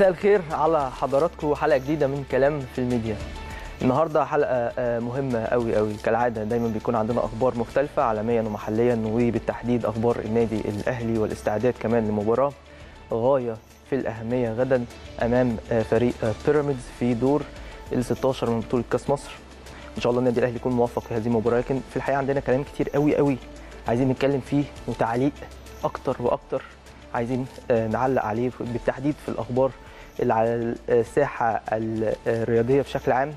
مساء الخير على حضراتكم حلقة جديدة من كلام في الميديا. النهارده حلقة آه، مهمة قوي قوي كالعادة دايما بيكون عندنا أخبار مختلفة عالميا ومحليا وبالتحديد أخبار النادي الأهلي والاستعداد كمان لمباراه غاية في الأهمية غدا أمام آه، فريق آه، بيراميدز في دور ال 16 من بطولة كأس مصر. إن شاء الله النادي الأهلي يكون موفق في هذه المباراة لكن في الحقيقة عندنا كلام كتير قوي قوي عايزين نتكلم فيه وتعليق أكتر وأكتر. عايزين نعلق عليه بالتحديد في الأخبار اللي على الساحة الرياضية بشكل عام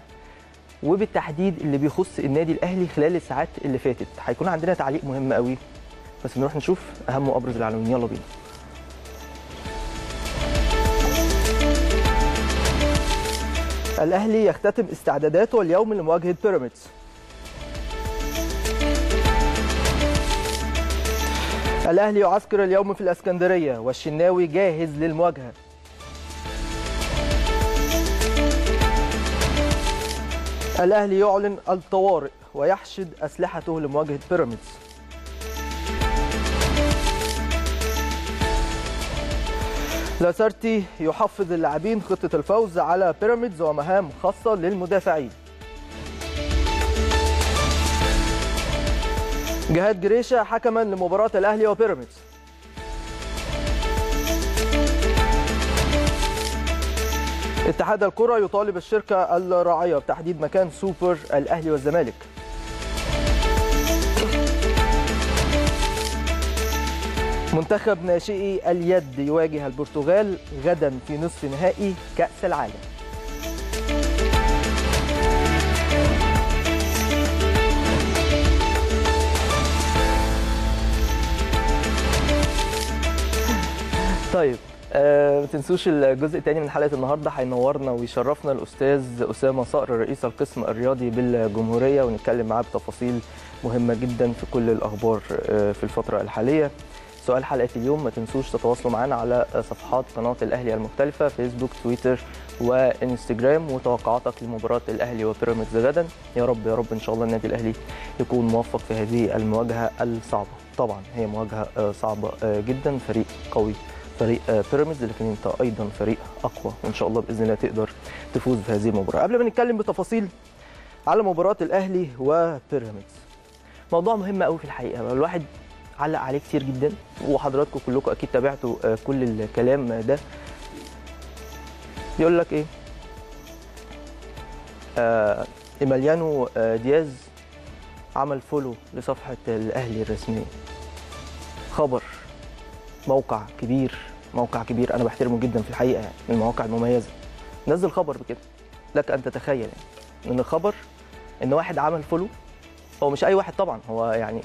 وبالتحديد اللي بيخص النادي الأهلي خلال الساعات اللي فاتت. هيكون عندنا تعليق مهم قوي بس نروح نشوف أهم وأبرز العناوين يلا بينا. الأهلي يختتم استعداداته اليوم لمواجهة بيراميدز. الأهلي يعسكر اليوم في الإسكندرية والشناوي جاهز للمواجهة. الأهلي يعلن الطوارئ ويحشد أسلحته لمواجهة بيراميدز. لاسارتي يحفز اللاعبين خطة الفوز على بيراميدز ومهام خاصة للمدافعين. جهاد جريشة حكما لمباراة الأهلي وبيراميدز. اتحاد الكرة يطالب الشركة الراعية بتحديد مكان سوبر الأهلي والزمالك. منتخب ناشئي اليد يواجه البرتغال غدا في نصف نهائي كأس العالم. طيب آه، ما تنسوش الجزء الثاني من حلقة النهارده هينورنا ويشرفنا الأستاذ أسامة صقر رئيس القسم الرياضي بالجمهورية ونتكلم معاه بتفاصيل مهمة جدا في كل الأخبار آه، في الفترة الحالية. سؤال حلقة اليوم ما تنسوش تتواصلوا معنا على صفحات قناة الأهلي المختلفة فيسبوك تويتر وإنستجرام وتوقعاتك لمباراة الأهلي وبيراميدز غدا. يا رب يا رب إن شاء الله النادي الأهلي يكون موفق في هذه المواجهة الصعبة. طبعا هي مواجهة آه، صعبة جدا فريق قوي. فريق بيراميدز لكن انت أيضا فريق أقوى. وان شاء الله بإذن الله تقدر تفوز في هذه المباراة. قبل ما نتكلم بتفاصيل على مباراة الأهلي وبيراميدز. موضوع مهم قوي في الحقيقة. الواحد علق عليه كتير جدا وحضراتكم كلكم أكيد تابعتوا آه، كل الكلام ده. بيقول لك إيه؟ آه إيميليانو آه دياز عمل follow لصفحة الأهلي الرسمية. خبر. موقع كبير موقع كبير أنا بحترمه جدا في الحقيقة يعني من المواقع المميزة. نزل خبر بكده لك أن تتخيل يعني إن الخبر إن واحد عمل follow هو مش أي واحد طبعا هو يعني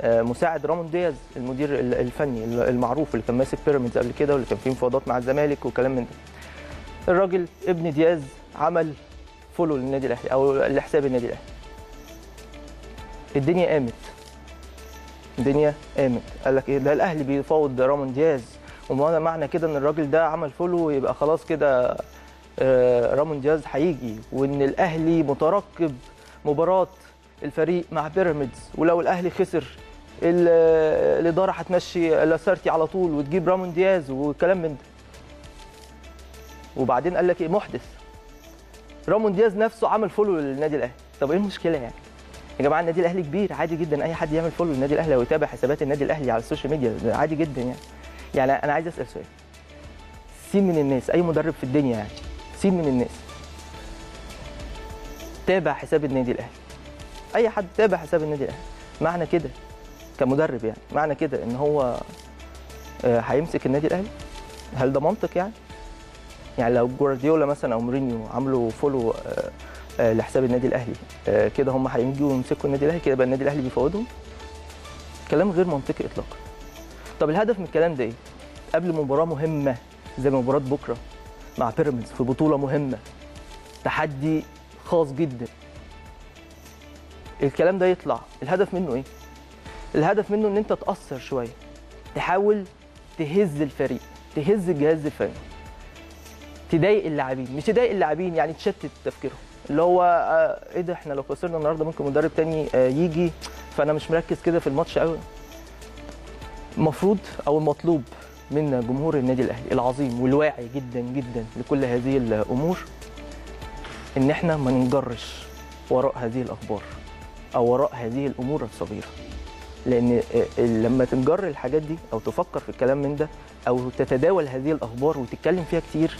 آه، مساعد رامون دياز المدير ال- الفني المعروف اللي كان ماسك بيراميدز قبل كده واللي كان فيه مفاوضات مع الزمالك وكلام من ده. الراجل ابن دياز عمل follow للنادي الأهلي أو لحساب النادي الأهلي. الدنيا قامت. الدنيا قامت. قال لك إيه؟ ده الأهلي بيفاوض رامون دياز. وما معنى كده إن الراجل ده عمل follow يبقى خلاص كده آه، رامون دياز هيجي. وإن الأهلي مترقب مباراة الفريق مع بيراميدز. ولو الأهلي خسر ال- الإدارة هتمشي لاسارتي على طول وتجيب رامون دياز وكلام من ده. وبعدين قال لك إيه؟ محدث. رامون دياز نفسه عمل follow للنادي الأهلي. طب إيه المشكلة يعني؟ يا جماعة النادي الأهلي كبير عادي جدا أي حد يعمل follow للنادي الأهلي أو يتابع حسابات النادي الأهلي على ال social media عادي جدا يعني. يعني أنا عايز أسأل سؤال. سين من الناس أي مدرب في الدنيا يعني سين من الناس. تابع حساب النادي الأهلي. أي حد تابع حساب النادي الأهلي. معنى كده كمدرب يعني معنى كده إن هو آه، هيمسك النادي الأهلي؟ هل ده منطق يعني؟ يعني لو جوارديولا مثلا أو مورينيو عملوا فولو آه، لحساب النادي الأهلي. آه، كده هم هيجوا يمسكوا النادي الأهلي كده يبقى النادي الأهلي بيفوضهم كلام غير منطقي اطلاقا. طب الهدف من الكلام ده إيه؟ قبل مباراة مهمة زي مباراة بكرة مع بيراميدز في بطولة مهمة تحدي خاص جدا. الكلام ده يطلع. الهدف منه إيه؟ الهدف منه إن أنت تاثر شوية. تحاول تهز الفريق تهز الجهاز الفني تضايق اللاعبين. مش تضايق اللاعبين يعني تشتت تفكيرهم. اللي هو آه، إيه ده إحنا لو خسرنا النهارده ممكن مدرب تاني آه، يجي. فأنا مش مركز كده في الماتش قوي المفروض أو المطلوب من جمهور النادي الأهلي العظيم والواعي جدا جدا لكل هذه الأمور إن إحنا ما ننجرش وراء هذه الأخبار أو وراء هذه الأمور الصغيرة. لأن لما تنجر الحاجات دي أو تفكر في الكلام من ده أو تتداول هذه الأخبار وتتكلم فيها كتير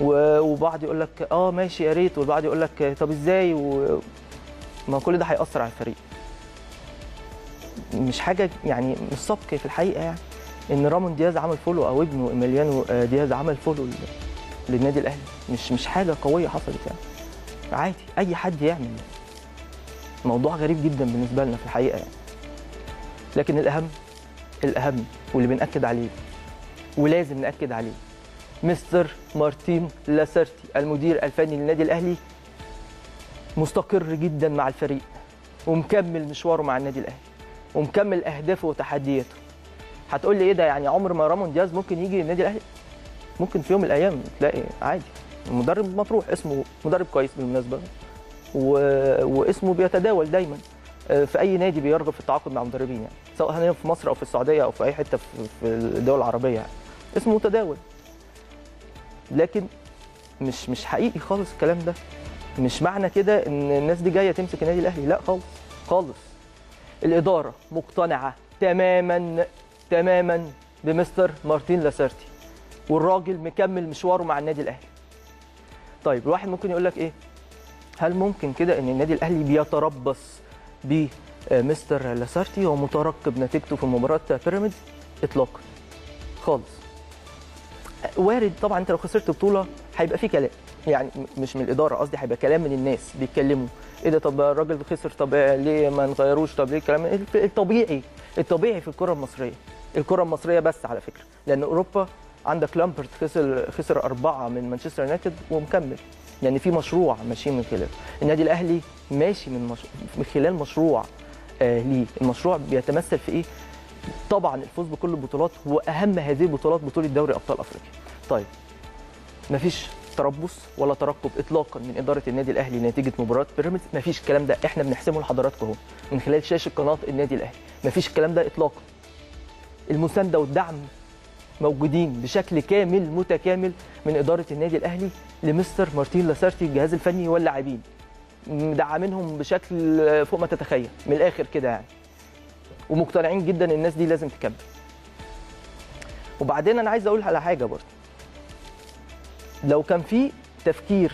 وبعض يقول لك آه ماشي يا ريت والبعض يقول لك طب إزاي؟ و... ما كل ده هيأثر على الفريق. مش حاجة يعني مش سبق في الحقيقة يعني. إن رامون دياز عمل follow أو ابنه إيميليانو آه، دياز عمل follow للنادي الأهلي. مش مش حاجة قوية حصلت يعني. عادي أي حد يعمل موضوع غريب جدا بالنسبة لنا في الحقيقة يعني. لكن الأهم الأهم واللي بنأكد عليه ولازم نأكد عليه مستر مارتين لاسارتي المدير الفني للنادي الأهلي مستقر جدا مع الفريق ومكمل مشواره مع النادي الأهلي ومكمل أهدافه وتحدياته. هتقول لي إيه ده؟ يعني عمر ما رامون دياز ممكن يجي النادي الأهلي؟ ممكن في يوم من الأيام تلاقي عادي. مدرب مطروح اسمه مدرب كويس بالمناسبة. و... واسمه بيتداول دايما آه، في أي نادي بيرغب في التعاقد مع مدربين يعني سواء هنا في مصر أو في السعودية أو في أي حتة في الدول العربية يعني. اسمه متداول. لكن مش مش حقيقي خالص الكلام ده. مش معنى كده إن الناس دي جاية تمسك النادي الأهلي لا خالص خالص. الإدارة مقتنعة تماما تماما بمستر مارتين لاسارتي والراجل مكمل مشواره مع النادي الأهلي. طيب الواحد ممكن يقول لك إيه؟ هل ممكن كده إن النادي الأهلي بيتربص بمستر لاسارتي ومترقب نتيجته في مباراة بيراميدز؟ اطلاقا. خالص. وارد طبعا أنت لو خسرت بطولة هيبقى في كلام. يعني مش من الإدارة قصدي هيبقى كلام من الناس بيتكلموا. إيه ده؟ طب الراجل خسر طب ليه ما نغيروش؟ طب ليه الكلام؟ الطبيعي الطبيعي في الكرة المصرية. الكرة المصرية بس على فكرة. لأن أوروبا عندك لامبرت خسر خسر أربعة من مانشستر يونايتد ومكمل. يعني في مشروع ماشيين من خلاله. النادي الأهلي ماشي من, مش... من خلال مشروع آه ليه. المشروع بيتمثل في إيه؟ طبعا الفوز بكل البطولات واهم هذه البطولات بطولة دوري أبطال أفريقيا. طيب مفيش تربص ولا ترقب اطلاقا من إدارة النادي الأهلي نتيجة مباراة بيراميدز مفيش الكلام ده. إحنا بنحسمه لحضراتكم أهو من خلال شاشة قناة النادي الأهلي. مفيش الكلام ده اطلاقا. المساندة والدعم موجودين بشكل كامل متكامل من إدارة النادي الأهلي لمستر مارتين لاسارتي الجهاز الفني واللاعبين. مدعمينهم بشكل فوق ما تتخيل من الآخر كده يعني. ومقتنعين جدا إن الناس دي لازم تكمل. وبعدين أنا عايز أقول على حاجة برضه. لو كان في تفكير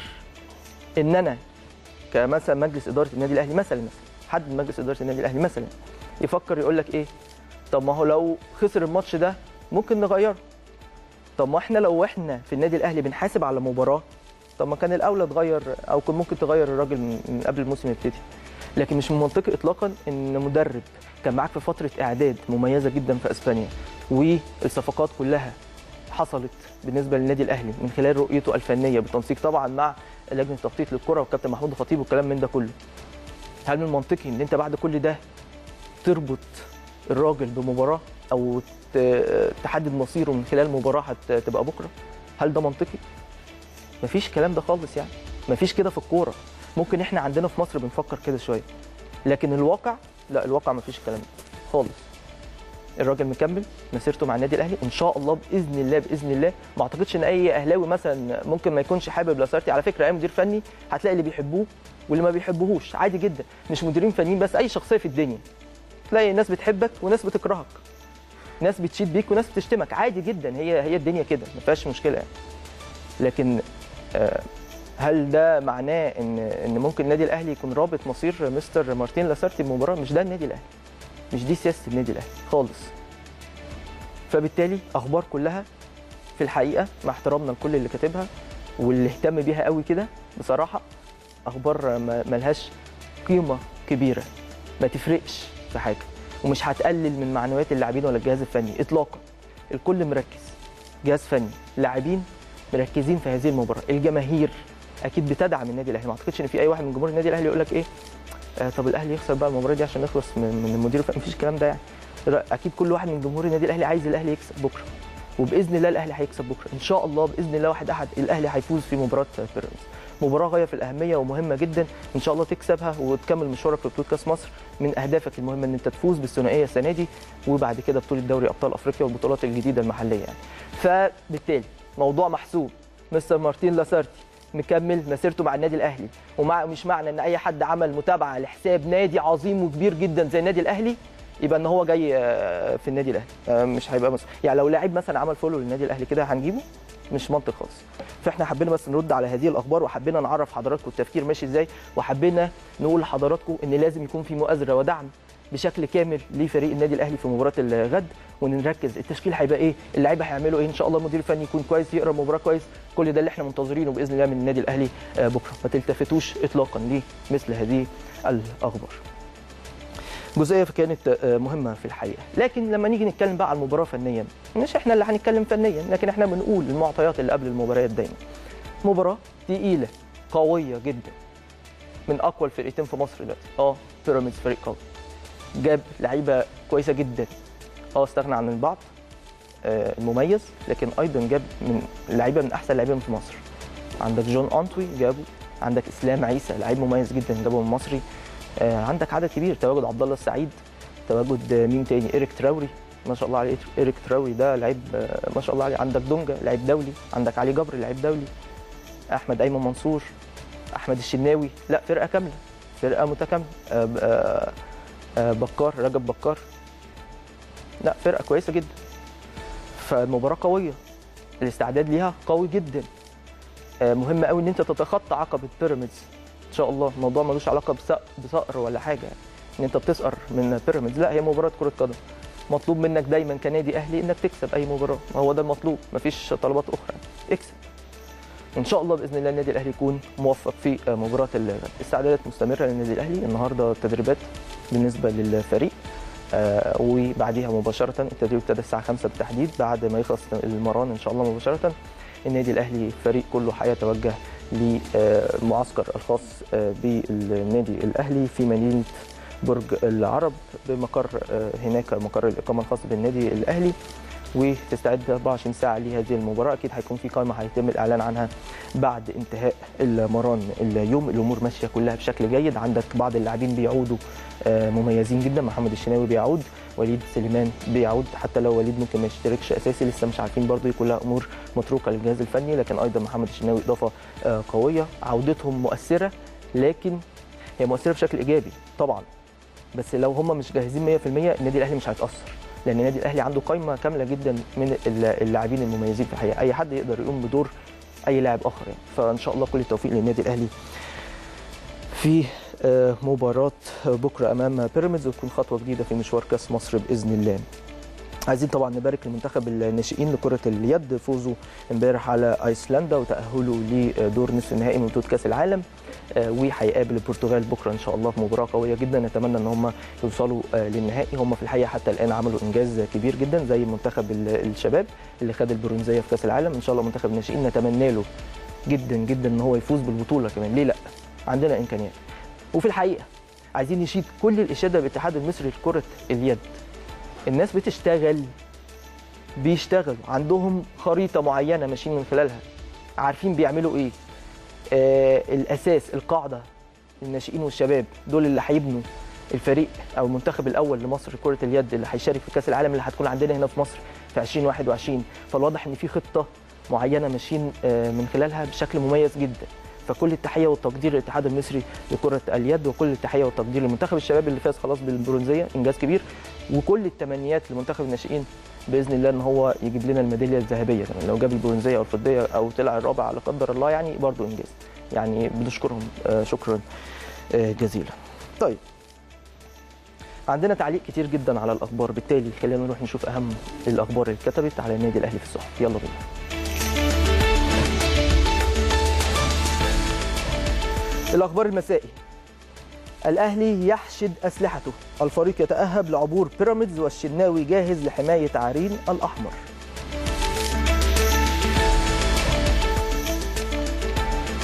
إن أنا كمثلا مجلس إدارة النادي الأهلي مثلا مثلا حد من مجلس إدارة النادي الأهلي مثلا يفكر يقول لك إيه؟ طب ما هو لو خسر الماتش ده ممكن نغيره. طب ما إحنا لو إحنا في النادي الأهلي بنحاسب على مباراة طب ما كان الأولى تغير أو كان ممكن تغير الراجل من من قبل الموسم يبتدي. لكن مش من منطقي اطلاقا إن مدرب كان معاك في فترة إعداد مميزة جدا في إسبانيا والصفقات كلها حصلت بالنسبة للنادي الأهلي من خلال رؤيته الفنية بالتنسيق طبعا مع لجنة التخطيط للكره والكابتن محمود الخطيب والكلام من ده كله. هل من المنطقي إن أنت بعد كل ده تربط الراجل بمباراة أو تحدد مصيره من خلال مباراة هتبقى بكرة؟ هل ده منطقي؟ مفيش الكلام ده خالص يعني. مفيش كده في الكورة. ممكن إحنا عندنا في مصر بنفكر كده شوية. لكن الواقع لا الواقع مفيش الكلام ده خالص. الراجل مكمل مسيرته مع النادي الأهلي إن شاء الله بإذن الله بإذن الله. ما أعتقدش إن أي أهلاوي مثلا ممكن ما يكونش حابب لاسارتي. على فكرة أي مدير فني هتلاقي اللي بيحبوه واللي ما بيحبوهوش. عادي جدا. مش مديرين فنيين بس أي شخصية في الدنيا. تلاقي ناس بتحبك وناس بتكرهك. ناس بتشيد بيك وناس بتشتمك. عادي جدا. هي هي الدنيا كده. ما فيهاش مشكلة يعني. لكن آه، هل ده معناه ان إن ممكن النادي الأهلي يكون رابط مصير مستر مارتين لاسارتي بمباراه مش ده النادي الأهلي. مش دي سياسة النادي الأهلي خالص. فبالتالي أخبار كلها في الحقيقة مع احترامنا لكل اللي كاتبها واللي اهتم بيها قوي كده بصراحة أخبار ملهاش قيمة كبيرة. ما تفرقش في حاجة. ومش هتقلل من معنويات اللاعبين ولا الجهاز الفني. اطلاقا. الكل مركز. جهاز فني. لاعبين مركزين في هذه المباراة. الجماهير. أكيد بتدعم النادي الأهلي. ما أعتقدش إن في أي واحد من جمهور النادي الأهلي يقول لك إيه آه طب الأهلي يخسر بقى المباراة دي عشان نخلص من, من المدير الفني مفيش الكلام ده يعني. أكيد كل واحد من جمهور النادي الأهلي عايز الأهلي يكسب بكرة. وبإذن الله الأهلي هيكسب بكرة. إن شاء الله بإذن الله واحد أحد الأهلي هيفوز في مباراة بيراميدز. مباراة غاية في الأهمية ومهمة جدا. إن شاء الله تكسبها وتكمل مشوارك في بطولة كأس مصر. من أهدافك المهمة إن أنت تفوز بالثنائية السنة دي وبعد كده بطولة دوري أبطال أفريقيا والبطولات الجديدة المحلية يعني. فبالتالي موضوع محسوب. مستر مارتين لاسارتي مكمل مسيرته مع النادي الأهلي. ومع مش معنى إن أي حد عمل متابعة لحساب نادي عظيم وكبير جدا زي النادي الأهلي يبقى إن هو جاي آه، في النادي الأهلي. آه، مش هيبقى مثلا يعني لو لاعب مثلا عمل فولو للنادي الأهلي كده هنجيبه؟ مش منطق خالص. فإحنا حبينا بس نرد على هذه الأخبار وحبينا نعرف حضراتكم التفكير ماشي إزاي وحبينا نقول لحضراتكم إن لازم يكون في مؤازرة ودعم بشكل كامل لفريق النادي الأهلي في مباراة الغد ونركز التشكيل هيبقى إيه؟ اللعيبة هيعملوا إيه؟ إن شاء الله المدير الفني يكون كويس يقرأ المباراه كويس كل ده اللي إحنا منتظرينه بإذن الله من النادي الأهلي آه، بكرة. ما تلتفتوش اطلاقا لمثل هذه الأخبار. جزئية كانت آه، مهمة في الحقيقة. لكن لما نيجي نتكلم بقى على المباراة فنيا مش إحنا اللي هنتكلم فنيا لكن إحنا بنقول المعطيات اللي قبل المباريات دايما. مباراة تقيلة قوية جدا من أقوى الفرقتين في مصر دلوقتي. آه بيراميدز فريق قوي. جاب لعيبة كويسة جدا. آه استغنى عن البعض آه، المميز لكن أيضا جاب من لعيبة من أحسن لعيبة في مصر. عندك جون أنتوي جابه عندك إسلام عيسى لعيب مميز جدا جابه من مصري. آه، عندك عدد كبير تواجد عبد الله السعيد تواجد مين تاني؟ إيريك تراوري ما شاء الله عليه. إيريك تراوري ده لعيب آه، ما شاء الله عليه. عندك دونجا لعيب دولي. عندك علي جبر لعيب دولي. أحمد أيمن منصور أحمد الشناوي. لا فرقة كاملة فرقة متكاملة. بكار رجب بكار. لا فرقة كويسة جدا. فالمباراة قوية. الاستعداد ليها قوي جدا. آه، مهم قوي إن أنت تتخطى عقبة بيراميدز. إن شاء الله الموضوع ملوش علاقة بصق- بصقر ولا حاجة. إن أنت بتسقر من بيراميدز. لا هي مباراة كرة قدم. مطلوب منك دايما كنادي أهلي إنك تكسب أي مباراة. هو ده المطلوب. مفيش طلبات أخرى. اكسب. إن شاء الله بإذن الله النادي الأهلي يكون موفق في آه، مباراة الغد استعدادات مستمرة للنادي الأهلي. النهارده تدريبات. بالنسبة للفريق آه، وبعديها مباشرة التدريب ابتدى الساعة 5 بالتحديد بعد ما يخلص المران إن شاء الله مباشرة. النادي الأهلي الفريق كله هيتوجه للمعسكر الخاص آه، بالنادي الأهلي في مدينة برج العرب بمقر آه، هناك مقر الإقامة الخاص بالنادي الأهلي. وتستعد 24 ساعة لهذه المباراة. أكيد هيكون في قائمة هيتم الإعلان عنها بعد انتهاء المران اليوم. الأمور ماشية كلها بشكل جيد. عندك بعض اللاعبين بيعودوا آه، مميزين جدا. محمد الشناوي بيعود وليد سليمان بيعود. حتى لو وليد ممكن ما يشتركش أساسي لسه مش عارفين برضه كلها أمور متروكة للجهاز الفني. لكن أيضا محمد الشناوي إضافة آه، قوية. عودتهم مؤثرة لكن هي مؤثرة بشكل إيجابي طبعا. بس لو هم مش جاهزين 100% النادي الأهلي مش هيتأثر. لأن النادي الأهلي عنده قائمه كاملة جدا من ال- اللاعبين المميزين في الحقيقة. أي حد يقدر يقوم بدور أي لاعب آخر يعني. فإن شاء الله كل التوفيق للنادي الأهلي في آه، مباراة بكرة أمام بيراميدز وتكون خطوة جديدة في مشوار كأس مصر بإذن الله. عايزين طبعا نبارك لمنتخب الناشئين لكرة اليد فوزوا امبارح على أيسلندا وتأهلوا لدور نصف النهائي من بطولة كأس العالم. وهيقابل البرتغال بكرة إن شاء الله في مباراة قوية جدا. نتمنى إن هم يوصلوا آه، للنهائي. هم في الحقيقة حتى الآن عملوا إنجاز كبير جدا زي منتخب ال- الشباب اللي خد البرونزية في كأس العالم. إن شاء الله منتخب الناشئين نتمنى له جدا جدا إن هو يفوز بالبطولة كمان. ليه لأ؟ عندنا إمكانيات. وفي الحقيقة عايزين نشيد كل الاشاده بالاتحاد المصري لكرة اليد. الناس بتشتغل بيشتغلوا عندهم خريطة معينة ماشيين من خلالها. عارفين بيعملوا إيه؟ آه الأساس القاعدة الناشئين والشباب دول اللي هيبنوا الفريق أو المنتخب الأول لمصر كرة اليد اللي هيشارك في كأس العالم اللي هتكون عندنا هنا في مصر في 2021 فالواضح إن في خطة معينة ماشيين آه، من خلالها بشكل مميز جدا. فكل التحية والتقدير للاتحاد المصري لكرة اليد وكل التحية والتقدير لمنتخب الشباب اللي فاز خلاص بالبرونزية إنجاز كبير. وكل التمنيات لمنتخب الناشئين بإذن الله إن هو يجيب لنا الميدالية الذهبية. كمان لو جاب البرونزية أو الفضية أو طلع الرابع لا قدر الله يعني برضه إنجاز. يعني بنشكرهم آه، شكرا آه، جزيلا. طيب. عندنا تعليق كتير جدا على الأخبار. بالتالي خلينا نروح نشوف أهم الأخبار اللي اتكتبت على النادي الأهلي في الصحف. يلا بينا. الأخبار المسائي. الأهلي يحشد أسلحته. الفريق يتأهب لعبور بيراميدز والشناوي جاهز لحماية عرين الأحمر.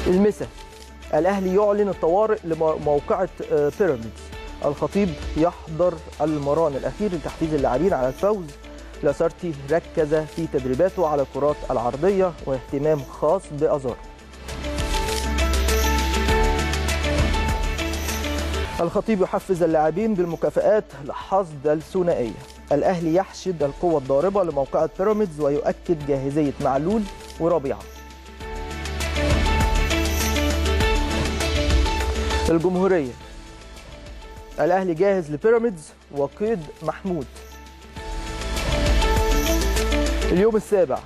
المسا الأهلي يعلن الطوارئ لموقعة آه، بيراميدز. الخطيب يحضر المران الأخير لتحفيز اللاعبين على الفوز. لاسارتي ركز في تدريباته على الكرات العرضية واهتمام خاص بأزار. الخطيب يحفز اللاعبين بالمكافآت لحصد الثنائية. الأهلي يحشد القوة الضاربة لموقعة بيراميدز ويؤكد جاهزية معلول وربيعة الجمهورية. الأهلي جاهز لبيراميدز وقيد محمود. اليوم السابع.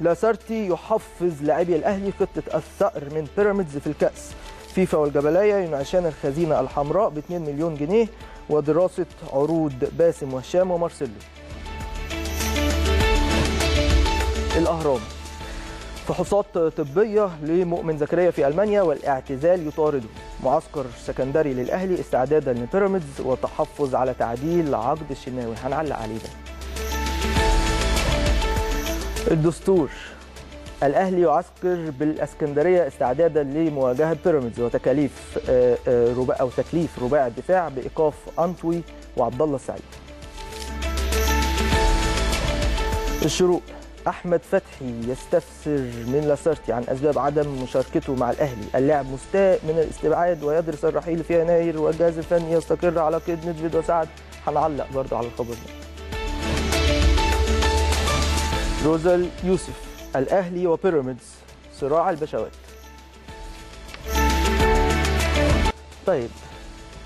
لاسارتي يحفز لاعبي الأهلي خطة الثأر من بيراميدز في الكأس. فيفا والجبلية ينعشان الخزينة الحمراء ب 2 مليون جنيه ودراسة عروض باسم وهشام ومارسيلو الأهرام. فحوصات طبية لمؤمن زكريا في ألمانيا والاعتزال يطارده. معسكر سكندري للأهلي استعدادا لبيراميدز وتحفظ على تعديل عقد الشناوي. هنعلق عليه ده. الدستور. الأهلي يعسكر بالأسكندرية استعدادا لمواجهة بيراميدز وتكاليف آه، آه، أو تكليف رباع الدفاع بإيقاف أنطوي وعبد الله السعيد الشروق أحمد فتحي يستفسر من لاسارتي عن أسباب عدم مشاركته مع الأهلي. اللاعب مستاء من الاستبعاد ويدرس الرحيل في يناير والجهاز الفني يستقر على قيد ندفيد وسعد. هنعلق برضه على الخبر ده. روزل يوسف. الأهلي وبيراميدز صراع البشوات. طيب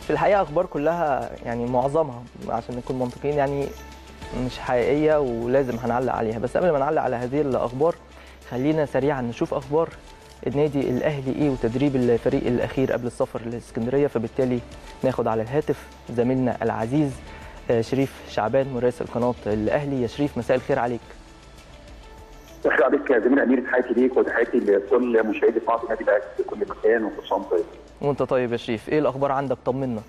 في الحقيقة أخبار كلها يعني معظمها عشان نكون منطقيين يعني مش حقيقية ولازم هنعلق عليها. بس قبل ما نعلق على هذه الأخبار خلينا سريعا نشوف أخبار النادي الأهلي إيه وتدريب الفريق الأخير قبل السفر للاسكندريه فبالتالي ناخد على الهاتف زميلنا العزيز آه، شريف شعبان مراسل قناة الأهلي. يا شريف مساء الخير عليك. شكرا عليك زميل أمير تحياتي ليك وتحياتي لكل مشاهدي قناه النادي الاهلي في كل مكان وكل سنه وأنت طيب. وانت طيب يا شريف إيه الأخبار عندك طمنا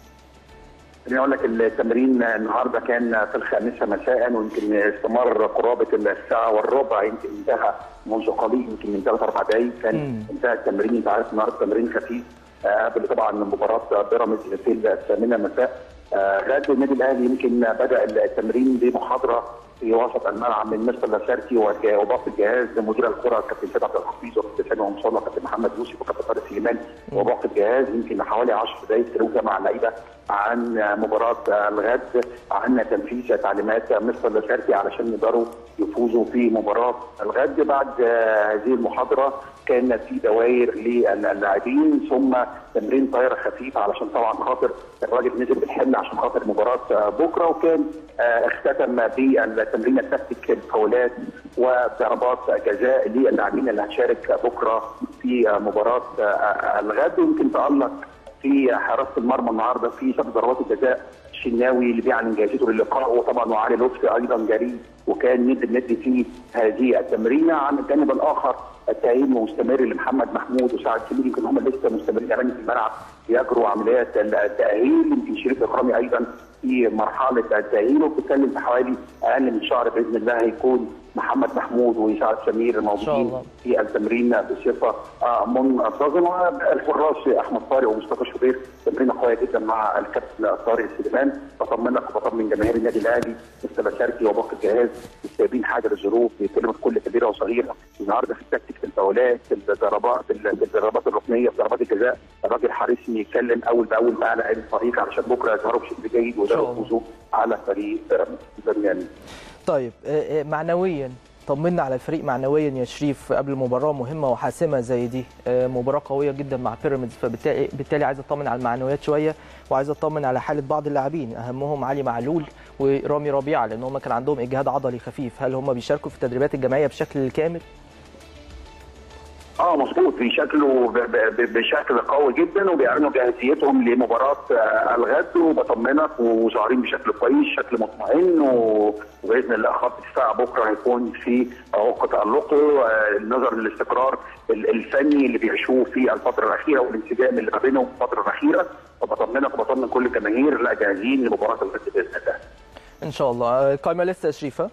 خليني أقول لك التمرين النهارده كان في الخامسة مساء ويمكن استمر قرابة الساعة والربع يمكن انتهى منذ قليل يمكن من ثلاث أربع دقائق كان. انتهى التمرين انت عارف النهارده تمرين خفيف آه، قبل طبعا مباراة بيراميدز في الثامنة مساء آه، غاد النادي الأهلي يمكن بدأ التمرين بمحاضرة في وسط الملعب من مستر لاسارتي وباقي الجهاز مدير الكرة كابتن سيد عبد الحفيظ وكابتن سامي وإن شاء الله كابتن محمد يوسف وكابتن طارق سليمان. وباقي الجهاز يمكن حوالي 10 دقائق تلوجه مع اللعيبة. عن مباراة الغد عن تنفيذ تعليمات مستر لاسارتي علشان يقدروا يفوزوا في مباراة الغد. بعد آه، هذه المحاضرة كان في دوائر للاعبين ثم تمرين طايرة خفيف علشان طبعا خاطر الراجل نزل بالحمل عشان خاطر مباراة آه، بكرة وكان آه، اختتم بالتمرين التكتيك الفاولات وضربات جزاء للاعبين اللي هتشارك بكرة في آه، مباراه آه، الغد. ويمكن تألق في حراسة المرمى النهارده في سبب ضربات الجزاء الشناوي اللي بيعلن جاهزيته للقاء وطبعا وعلي لطفي أيضا جريء وكان ند الند في هذه التمرينة. عن الجانب الآخر التأهيل مستمر لمحمد محمود وسعد سمير يمكن هم لسه مستمرين أمامي في الملعب بيجروا عمليات التأهيل يمكن شريف إكرامي أيضا في مرحلة التأهيل وبتتكلم في حوالي أقل من شهر بإذن الله هيكون محمد محمود وسعد سمير الله. موجودين في التمرين بصفة آه، منتظمه الحراس أحمد طارق ومصطفى شوبير تمرينه قوية جدا مع الكابتن طارق سليمان. بطمنك وبطمن جماهير النادي الأهلي مستر شركي وباقي الجهاز مش سايبين حاجة للظروف بيتكلموا في كل كبيرة وصغيرة. النهارده في التكتيك في الفاولات في الضربات في الضربات الركنية في ضربات الجزاء. الراجل حارسني يتكلم أول بأول مع لاعبي الفريق علشان بكرة يظهروا بشكل جيد الله. يفوزوا على فريق بيراميدز يعني طيب آه، آه، معنويا طمنا على الفريق معنويا يا شريف قبل مباراه مهمة وحاسمة زي دي آه، مباراة قوية جدا مع بيراميدز فبالتالي بالتالي عايز أطمن على المعنويات شوية وعايز أطمن على حالة بعض اللاعبين أهمهم علي معلول ورامي ربيعة لأن هم كان عندهم اجهاد عضلي خفيف هل هم بيشاركوا في التدريبات الجماعية بشكل كامل؟ آه مظبوط بيشكلوا بشكل قوي جدا وبيعلنوا جاهزيتهم لمباراة آه، الغد وبطمنك وظاهرين بشكل كويس شكل مطمئن وبإذن الله خط الدفاع بكرة هيكون في عمق تألقه آه، نظرا للاستقرار ال- الفني اللي بيعيشوه في الفترة الأخيرة والانسجام اللي ما بينهم في الفترة الأخيرة فبطمنك وبطمن كل الجماهير لا جاهزين لمباراة الغد بإذن الله. إن شاء الله آه، القائمه لسه يا شريف ها؟ ال-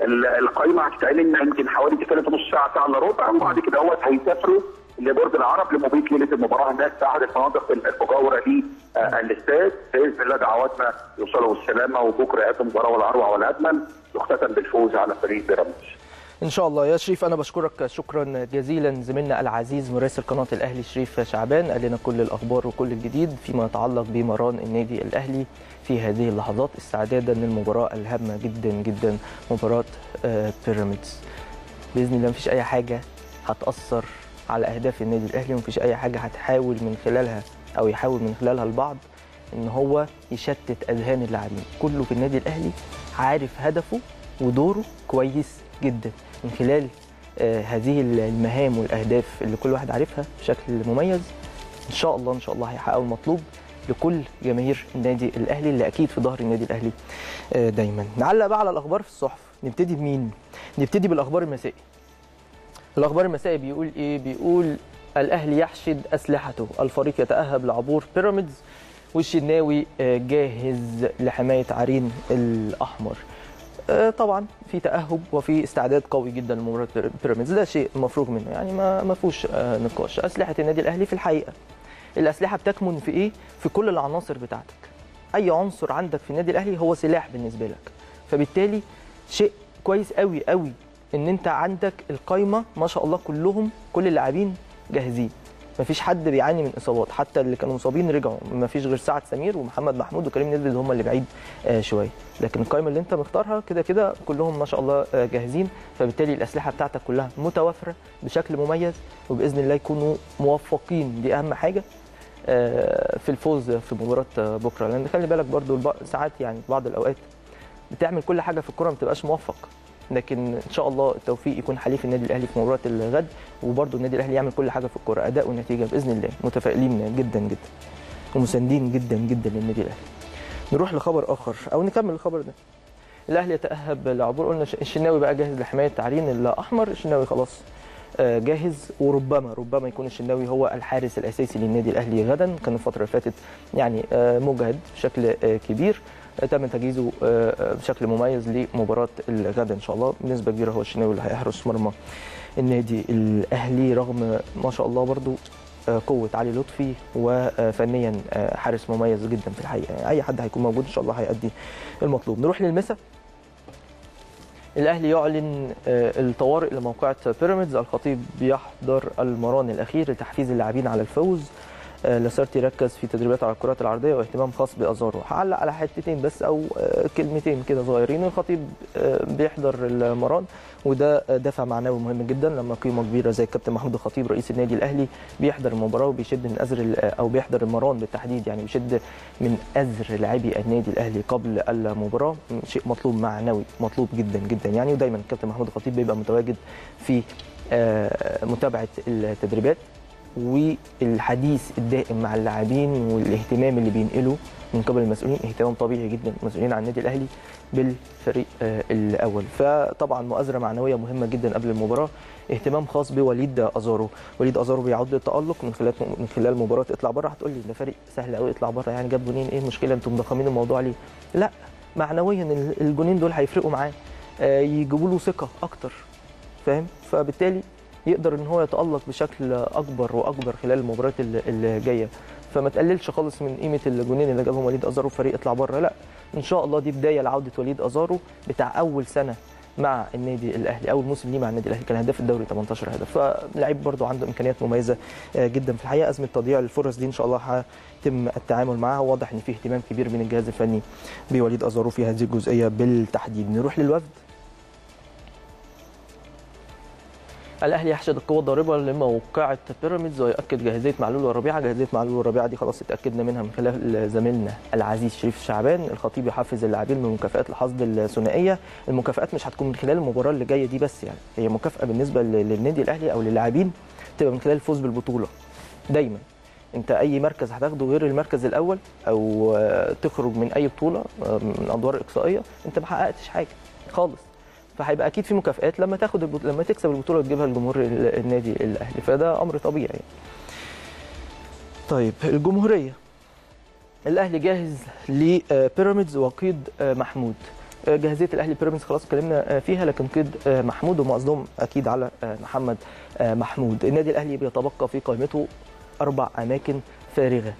القايمة هتتعلن يمكن حوالي في نص ساعة ساعة إلا ربع وبعد كده هو هيسافروا لبرج العرب لمبيت ليلة المباراة هناك في أحد المناطق المجاورة للاستاد بإذن الله دعواتنا يوصلوا بالسلامة وبكرة ياتي المباراه والاروع والاجمل يختتم بالفوز على فريق بيراميدز. إن شاء الله. يا شريف أنا بشكرك شكرا جزيلا. زميلنا العزيز مراسل قناة الأهلي شريف شعبان قال لنا كل الأخبار وكل الجديد فيما يتعلق بمران النادي الأهلي. في هذه اللحظات استعدادا للمباراة الهامة جدا جدا مباراة بيراميدز. بإذن الله مفيش أي حاجة هتأثر على أهداف النادي الأهلي ومفيش أي حاجة هتحاول من خلالها أو يحاول من خلالها البعض إن هو يشتت أذهان اللاعبين. كله في النادي الأهلي عارف هدفه ودوره كويس جدا. من خلال آه هذه المهام والأهداف اللي كل واحد عارفها بشكل مميز إن شاء الله إن شاء الله هيحققوا المطلوب. لكل جماهير النادي الأهلي اللي أكيد في ظهر النادي الأهلي آه دايما. نعلق بقى على الأخبار في الصحف. نبتدي بمين؟ نبتدي بالأخبار المسائي. الأخبار المسائي بيقول إيه؟ بيقول الأهلي يحشد أسلحته. الفريق يتأهب لعبور بيراميدز والشناوي جاهز لحماية عرين الأحمر. طبعا في تأهب وفي استعداد قوي جدا لمباراة بيراميدز. ده شيء مفروغ منه يعني ما ما فيهوش نقاش. أسلحة النادي الأهلي في الحقيقة الأسلحة بتكمن في إيه؟ في كل العناصر بتاعتك. أي عنصر عندك في النادي الأهلي هو سلاح بالنسبة لك. فبالتالي شيء كويس قوي قوي إن أنت عندك القايمة ما شاء الله كلهم كل اللاعبين جاهزين. مفيش حد بيعاني من إصابات. حتى اللي كانوا مصابين رجعوا. مفيش غير سعد سمير ومحمد محمود وكريم ندفد هم اللي بعيد آه شوية. لكن القائمه اللي أنت مختارها كده كده كلهم ما شاء الله آه جاهزين. فبالتالي الأسلحة بتاعتك كلها متوافره بشكل مميز وبإذن الله يكونوا موفقين. دي أهم حاجة. في الفوز في مباراة بكرة. لأن خلي بالك برضو ساعات يعني بعض الأوقات بتعمل كل حاجة في الكورة ما بتبقاش موفق. لكن إن شاء الله التوفيق يكون حليف النادي الأهلي في مباراة الغد وبرده النادي الأهلي يعمل كل حاجة في الكورة. أداء ونتيجة بإذن الله. متفائلين جدا جدا. ومساندين جدا جدا للنادي الأهلي. نروح لخبر آخر أو نكمل الخبر ده. الأهلي يتأهب لعبور قلنا الشناوي بقى جاهز لحماية تعرين الأحمر. الشناوي خلاص. جاهز وربما ربما يكون الشناوي هو الحارس الأساسي للنادي الأهلي غدا. كان الفترة اللي فاتت يعني مجهد بشكل كبير. تم تجهيزه بشكل مميز لمباراة الغد إن شاء الله. بنسبة كبيرة هو الشناوي اللي هيحرس مرمى النادي الأهلي رغم ما شاء الله برضو قوة علي لطفي وفنيا حارس مميز جدا في الحقيقة. يعني أي حد هيكون موجود إن شاء الله هيأدي المطلوب. نروح للمسا الأهلي يعلن الطوارئ لموقعة بيراميدز. الخطيب بيحضر المران الأخير لتحفيز اللاعبين على الفوز. لاسارتي ركز في تدريبات على الكرات العرضية واهتمام خاص بازارو هعلق على حتتين بس أو كلمتين كده صغيرين. الخطيب بيحضر المران. وده دافع معنوي مهم جدا لما قيمة كبيرة زي الكابتن محمود الخطيب رئيس النادي الأهلي بيحضر المباراة وبيشد من أزر أو بيحضر المران بالتحديد يعني بيشد من أزر لاعبي النادي الأهلي قبل المباراة. شيء مطلوب معنوي مطلوب جدا جدا. يعني ودايما الكابتن محمود الخطيب بيبقى متواجد في متابعة التدريبات والحديث الدائم مع اللاعبين والاهتمام اللي بينقله من قبل المسؤولين اهتمام طبيعي جدا المسؤولين عن النادي الأهلي بالفريق الأول. فطبعا مؤازرة معنوية مهمة جدا قبل المباراة. اهتمام خاص بوليد أزارو. وليد أزارو بيعود للتألق من خلال من خلال مباراة اطلع بره. هتقول لي ده فريق سهل قوي اطلع بره يعني جاب جونين. إيه المشكلة؟ أنتم مضخمين الموضوع ليه؟ لا معنويا الجونين دول هيفرقوا معاه. يجيبوا له ثقة أكتر فاهم؟ فبالتالي يقدر إن هو يتألق بشكل أكبر وأكبر خلال المباريات اللي جاية فما تقللش خالص من قيمة الجونين اللي جابهم وليد أزارو فريق اطلع بره لا. إن شاء الله دي بداية لعودة وليد أزارو بتاع أول سنة مع النادي الأهلي أول موسم ليه مع النادي الأهلي. كان هداف الدوري 18 هدف. فلعيب برضه عنده إمكانيات مميزة جدا في الحقيقة. أزمة تضييع الفرص دي إن شاء الله هيتم التعامل معها واضح إن في اهتمام كبير من الجهاز الفني بوليد أزارو في هذه الجزئية بالتحديد. نروح للوفد. الأهلي يحشد القوة الضاربة لموقعة بيراميدز ويؤكد جاهزية معلول وربيعه جاهزية معلول وربيعه دي خلاص اتأكدنا منها من خلال زميلنا العزيز شريف شعبان الخطيب يحفز اللاعبين من مكافئات الحصد الثنائية. المكافئات مش هتكون من خلال المباراة اللي جاية دي بس يعني هي مكافأة بالنسبة للنادي الأهلي أو للاعبين تبقى من خلال الفوز بالبطولة. دايما. أنت أي مركز هتاخده غير المركز الأول أو تخرج من أي بطولة من أدوار إقصائية أنت ما حققتش حاجة خالص. فهيبقى أكيد في مكافئات لما تاخد البطولة لما تكسب البطولة وتجيبها لجمهور النادي الأهلي. فده أمر طبيعي. يعني. طيب الجمهورية. الأهلي جاهز لبيراميدز وقيد محمود. جاهزية الأهلي بيراميدز خلاص اتكلمنا فيها لكن قيد محمود وهم قصدهم أكيد على محمد محمود. النادي الأهلي بيتبقى في قائمته أربع أماكن فارغة.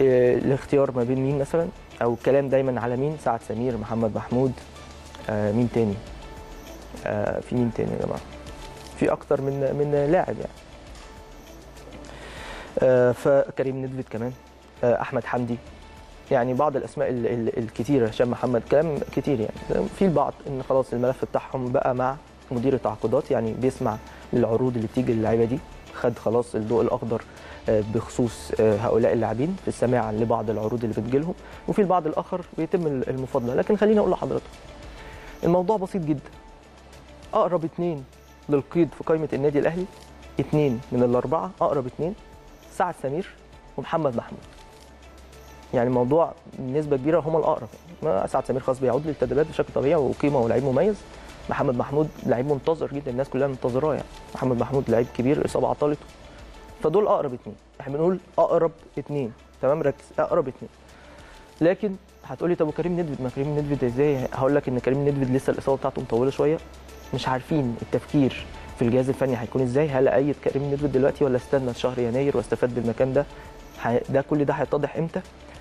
الاختيار ما بين مين مثلا؟ أو الكلام دايما على مين؟ سعد سمير محمد محمود. آه، مين تاني؟ آه، في مين تاني يا جماعة؟ في أكتر من من لاعب يعني. آه، فكريم ندفد كمان. آه، أحمد حمدي. يعني بعض الأسماء ال- ال- الكتيرة هشام محمد كلام كتير يعني. في البعض إن خلاص الملف بتاعهم بقى مع مدير التعاقدات يعني بيسمع العروض اللي بتيجي للعيبة دي. خد خلاص الضوء الأخضر آه، بخصوص آه، هؤلاء اللاعبين في السماع لبعض العروض اللي بتجيلهم. وفي البعض الآخر بيتم المفاضلة. لكن خليني أقول لحضرتك الموضوع بسيط جدا. أقرب اثنين للقيد في قائمة النادي الأهلي اثنين من الأربعة أقرب اثنين سعد سمير ومحمد محمود. يعني الموضوع بنسبة كبيرة هم الأقرب. ما سعد سمير خلاص بيعود للتدريبات بشكل طبيعي وقيمة ولاعيب مميز. محمد محمود لعيب منتظر جدا الناس كلها منتظراه يعني. محمد محمود لعيب كبير الاصابه عطلته. فدول أقرب اثنين إحنا بنقول أقرب اثنين تمام؟ ركز. أقرب اثنين لكن هتقولي طب وكريم ندفد ما كريم ندفد إزاي؟ هقول لك ان كريم ندفد لسه الإصابة بتاعته مطولة شوية. مش عارفين التفكير في الجهاز الفني هيكون إزاي. هل ايد كريم ندفد دلوقتي ولا استنى شهر يناير واستفاد بالمكان ده؟ ده كل ده هيتضح إمتى؟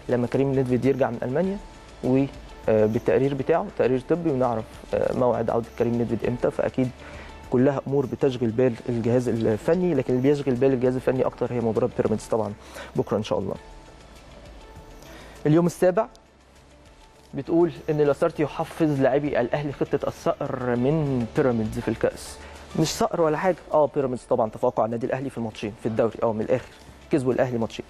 لما كريم ندفد يرجع من ألمانيا وبالتقرير بتاعه تقرير طبي ونعرف آه، موعد عودة كريم ندفد إمتى. فأكيد كلها أمور بتشغل بال الجهاز الفني لكن اللي بيشغل بال الجهاز الفني أكتر هي مباراة بيراميدز طبعا. بكرة إن شاء الله. اليوم السابع بتقول إن لاسارتي يحفز لاعبي الأهلي خطة الصقر من بيراميدز في الكأس. مش صقر ولا حاجة؟ آه بيراميدز طبعا تفوقوا على النادي الأهلي في الماتشين في الدوري. آه من الآخر كسبوا الأهلي ماتشين.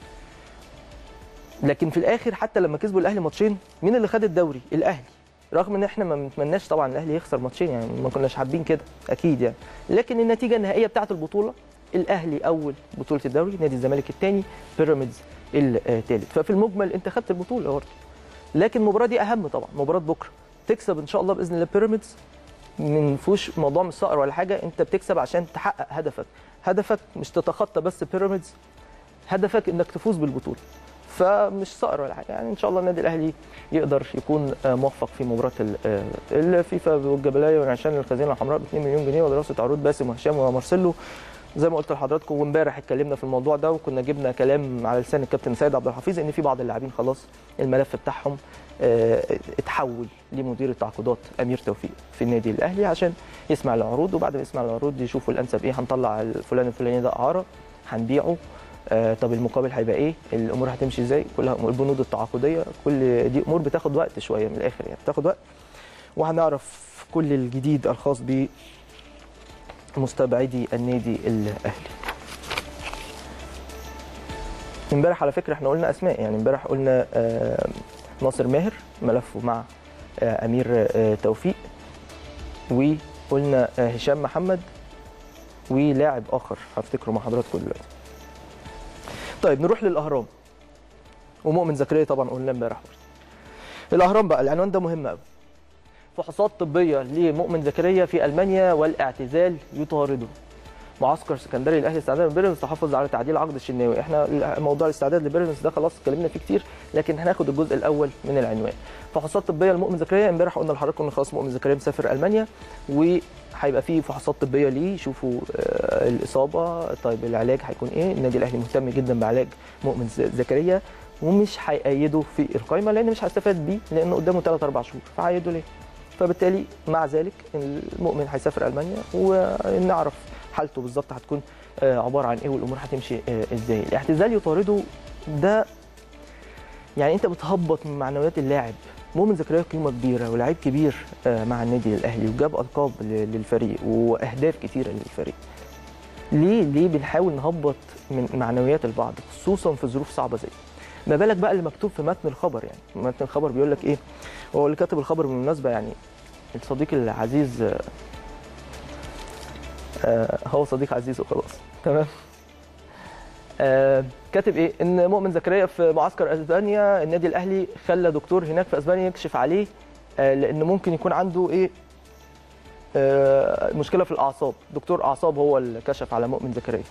لكن في الآخر حتى لما كسبوا الأهلي ماتشين مين اللي خد الدوري؟ الأهلي. رغم إن إحنا ما بنتمناش طبعا الأهلي يخسر ماتشين يعني ما كناش حابين كده أكيد يعني. لكن النتيجة النهائية بتاعة البطولة الأهلي أول بطولة الدوري نادي الزمالك الثاني بيراميدز الثالث. ففي المجمل أنت خدت البطولة برضه لكن المباراه دي أهم طبعا مباراة بكرة. تكسب إن شاء الله بإذن الله بيراميدز. من فيهوش موضوع مش صقر ولا حاجة أنت بتكسب عشان تحقق هدفك. هدفك مش تتخطى بس بيراميدز هدفك إنك تفوز بالبطولة. فمش صقر ولا حاجة يعني إن شاء الله النادي الأهلي يقدر يكون آه، موفق في مباراة ال- آه، الفيفا والجبلايه والعشان الخزينه الحمراء ب 2 مليون جنيه ودراسة عروض باسم وهشام ومارسيلو. زي ما قلت لحضراتكم وامبارح اتكلمنا في الموضوع ده وكنا جبنا كلام على لسان الكابتن سيد عبد الحفيظ إن في بعض اللاعبين خلاص الملف بتاعهم آه، اتحول لمدير التعاقدات أمير توفيق في النادي الأهلي عشان يسمع العروض وبعد ما يسمع العروض يشوفوا الأنسب إيه هنطلع الفلان الفلاني ده أعارة هنبيعه. آه، طب المقابل هيبقى إيه؟ الأمور هتمشي إزاي؟ كلها البنود التعاقدية كل دي أمور بتاخد وقت شوية من الآخر يعني بتاخد وقت. وهنعرف كل الجديد الخاص بمستبعدي النادي الأهلي. امبارح على فكرة إحنا قلنا أسماء يعني امبارح قلنا آه، ناصر ماهر ملفه مع آه، أمير آه، توفيق وقلنا هشام محمد ولاعب آخر هفتكره مع حضراتكم دلوقتي. طيب نروح للأهرام. ومؤمن زكريا طبعا قلنا امبارح. الأهرام بقى العنوان ده مهم قوي فحوصات طبية لمؤمن زكريا في ألمانيا والاعتزال يطارده معسكر سكندري الاهلي استعداد لبيراميدز تحفظ على تعديل عقد الشناوي. إحنا موضوع الاستعداد لبيراميدز ده خلاص اتكلمنا فيه كتير لكن هناخد الجزء الأول من العنوان. فحوصات طبية لمؤمن زكريا امبارح قلنا لحضراتكم إن خلاص مؤمن زكريا مسافر ألمانيا وهيبقى فيه فحوصات طبية ليه يشوفوا آه، الإصابة طيب العلاج هيكون إيه؟ النادي الأهلي مهتم جدا بعلاج مؤمن زكريا ومش هيأيده في القائمه لأن مش هيستفاد بيه لأنه قدامه 3 4 شهور. فهيأيده ليه؟ فبالتالي مع ذلك المؤمن هيسافر ألمانيا ونعرف حالته بالظبط هتكون آه، عبارة عن إيه والأمور هتمشي آه، إزاي. الاعتزال يطارده ده يعني أنت بتهبط من معنويات اللاعب. مؤمن زكريا قيمة كبيرة ولاعيب كبير آه، مع النادي الأهلي وجاب ألقاب للفريق وأهداف كتيرة للفريق. ليه؟ ليه بنحاول نهبط من معنويات البعض خصوصا في ظروف صعبة زي ما بالك بقى اللي مكتوب في متن الخبر يعني. متن الخبر بيقول لك إيه؟ هو اللي كاتب الخبر بالمناسبة يعني الصديق العزيز آه، آه، هو صديق عزيز وخلاص. تمام؟ آه، كاتب إيه؟ إن مؤمن زكريا في معسكر أسبانيا النادي الأهلي خلى دكتور هناك في أسبانيا يكشف عليه لأن ممكن يكون عنده إيه؟ مشكلة في الأعصاب. دكتور أعصاب هو اللي كشف على مؤمن زكريا.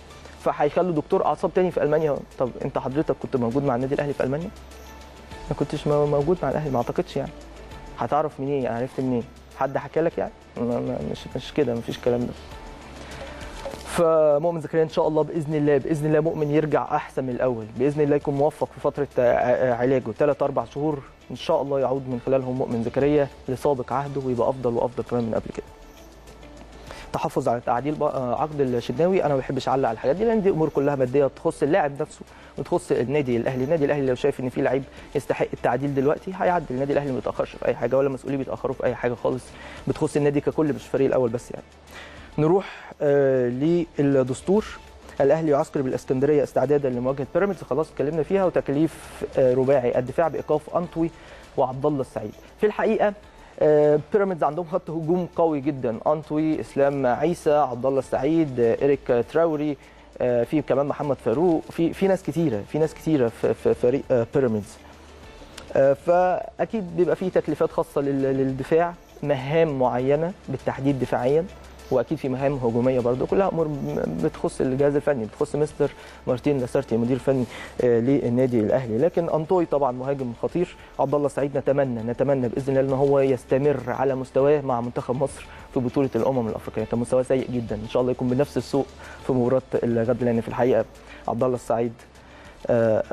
فهيخلوا دكتور أعصاب تاني في ألمانيا. طب أنت حضرتك كنت موجود مع النادي الأهلي في ألمانيا؟ ما كنتش مو- موجود مع الأهلي ما أعتقدش يعني. هتعرف منين يعني؟ عرفت منين؟ حد حكى لك يعني؟ مش مش كده مفيش الكلام ده. فمؤمن زكريا إن شاء الله بإذن الله بإذن الله مؤمن يرجع أحسن من الأول. بإذن الله يكون موفق في فترة علاجه. ثلاث أربع شهور إن شاء الله يعود من خلالهم مؤمن زكريا لسابق عهده ويبقى أفضل وأفضل كمان من قبل كده. تحفظ على تعديل بقى- عقد الشناوي أنا ما بحبش أعلق على الحاجات دي لأن دي أمور كلها مادية تخص اللاعب نفسه وتخص النادي الأهلي. النادي الأهلي لو شايف إن في لعيب يستحق التعديل دلوقتي هيعدل. النادي الأهلي ما بيتأخرش في أي حاجة ولا مسؤولين بيتأخروا في أي حاجة خالص بتخص النادي ككل مش الفريق الأول بس يعني. نروح آه للدستور. الأهلي يعسكر بالإسكندرية استعدادا لمواجهة بيراميدز. خلاص اتكلمنا فيها وتكليف آه رباعي. الدفاع بإيقاف أنطوي وعبد الله السعيد. في الحقيقة آه، بيراميدز عندهم خط هجوم قوي جدا. أنطوي إسلام عيسى عبد الله السعيد إريك تراوري آه، في كمان محمد فاروق. في في ناس كتيرة في ناس كتيرة في فريق آه، بيراميدز. آه، فأكيد بيبقى في تكليفات خاصة لل- للدفاع مهام معينة بالتحديد دفاعيا. وأكيد في مهام هجومية برضه كلها أمور بتخص الجهاز الفني بتخص مستر مارتين لاسارتي مدير فني آه، للنادي الأهلي. لكن أنطوي طبعا مهاجم خطير. عبد الله السعيد نتمنى نتمنى بإذن الله إن هو يستمر على مستواه مع منتخب مصر في بطولة الأمم الأفريقية. كان مستواه سيء جدا. إن شاء الله يكون بنفس السوء في مباراة الغد لأن في الحقيقة عبد الله السعيد آه،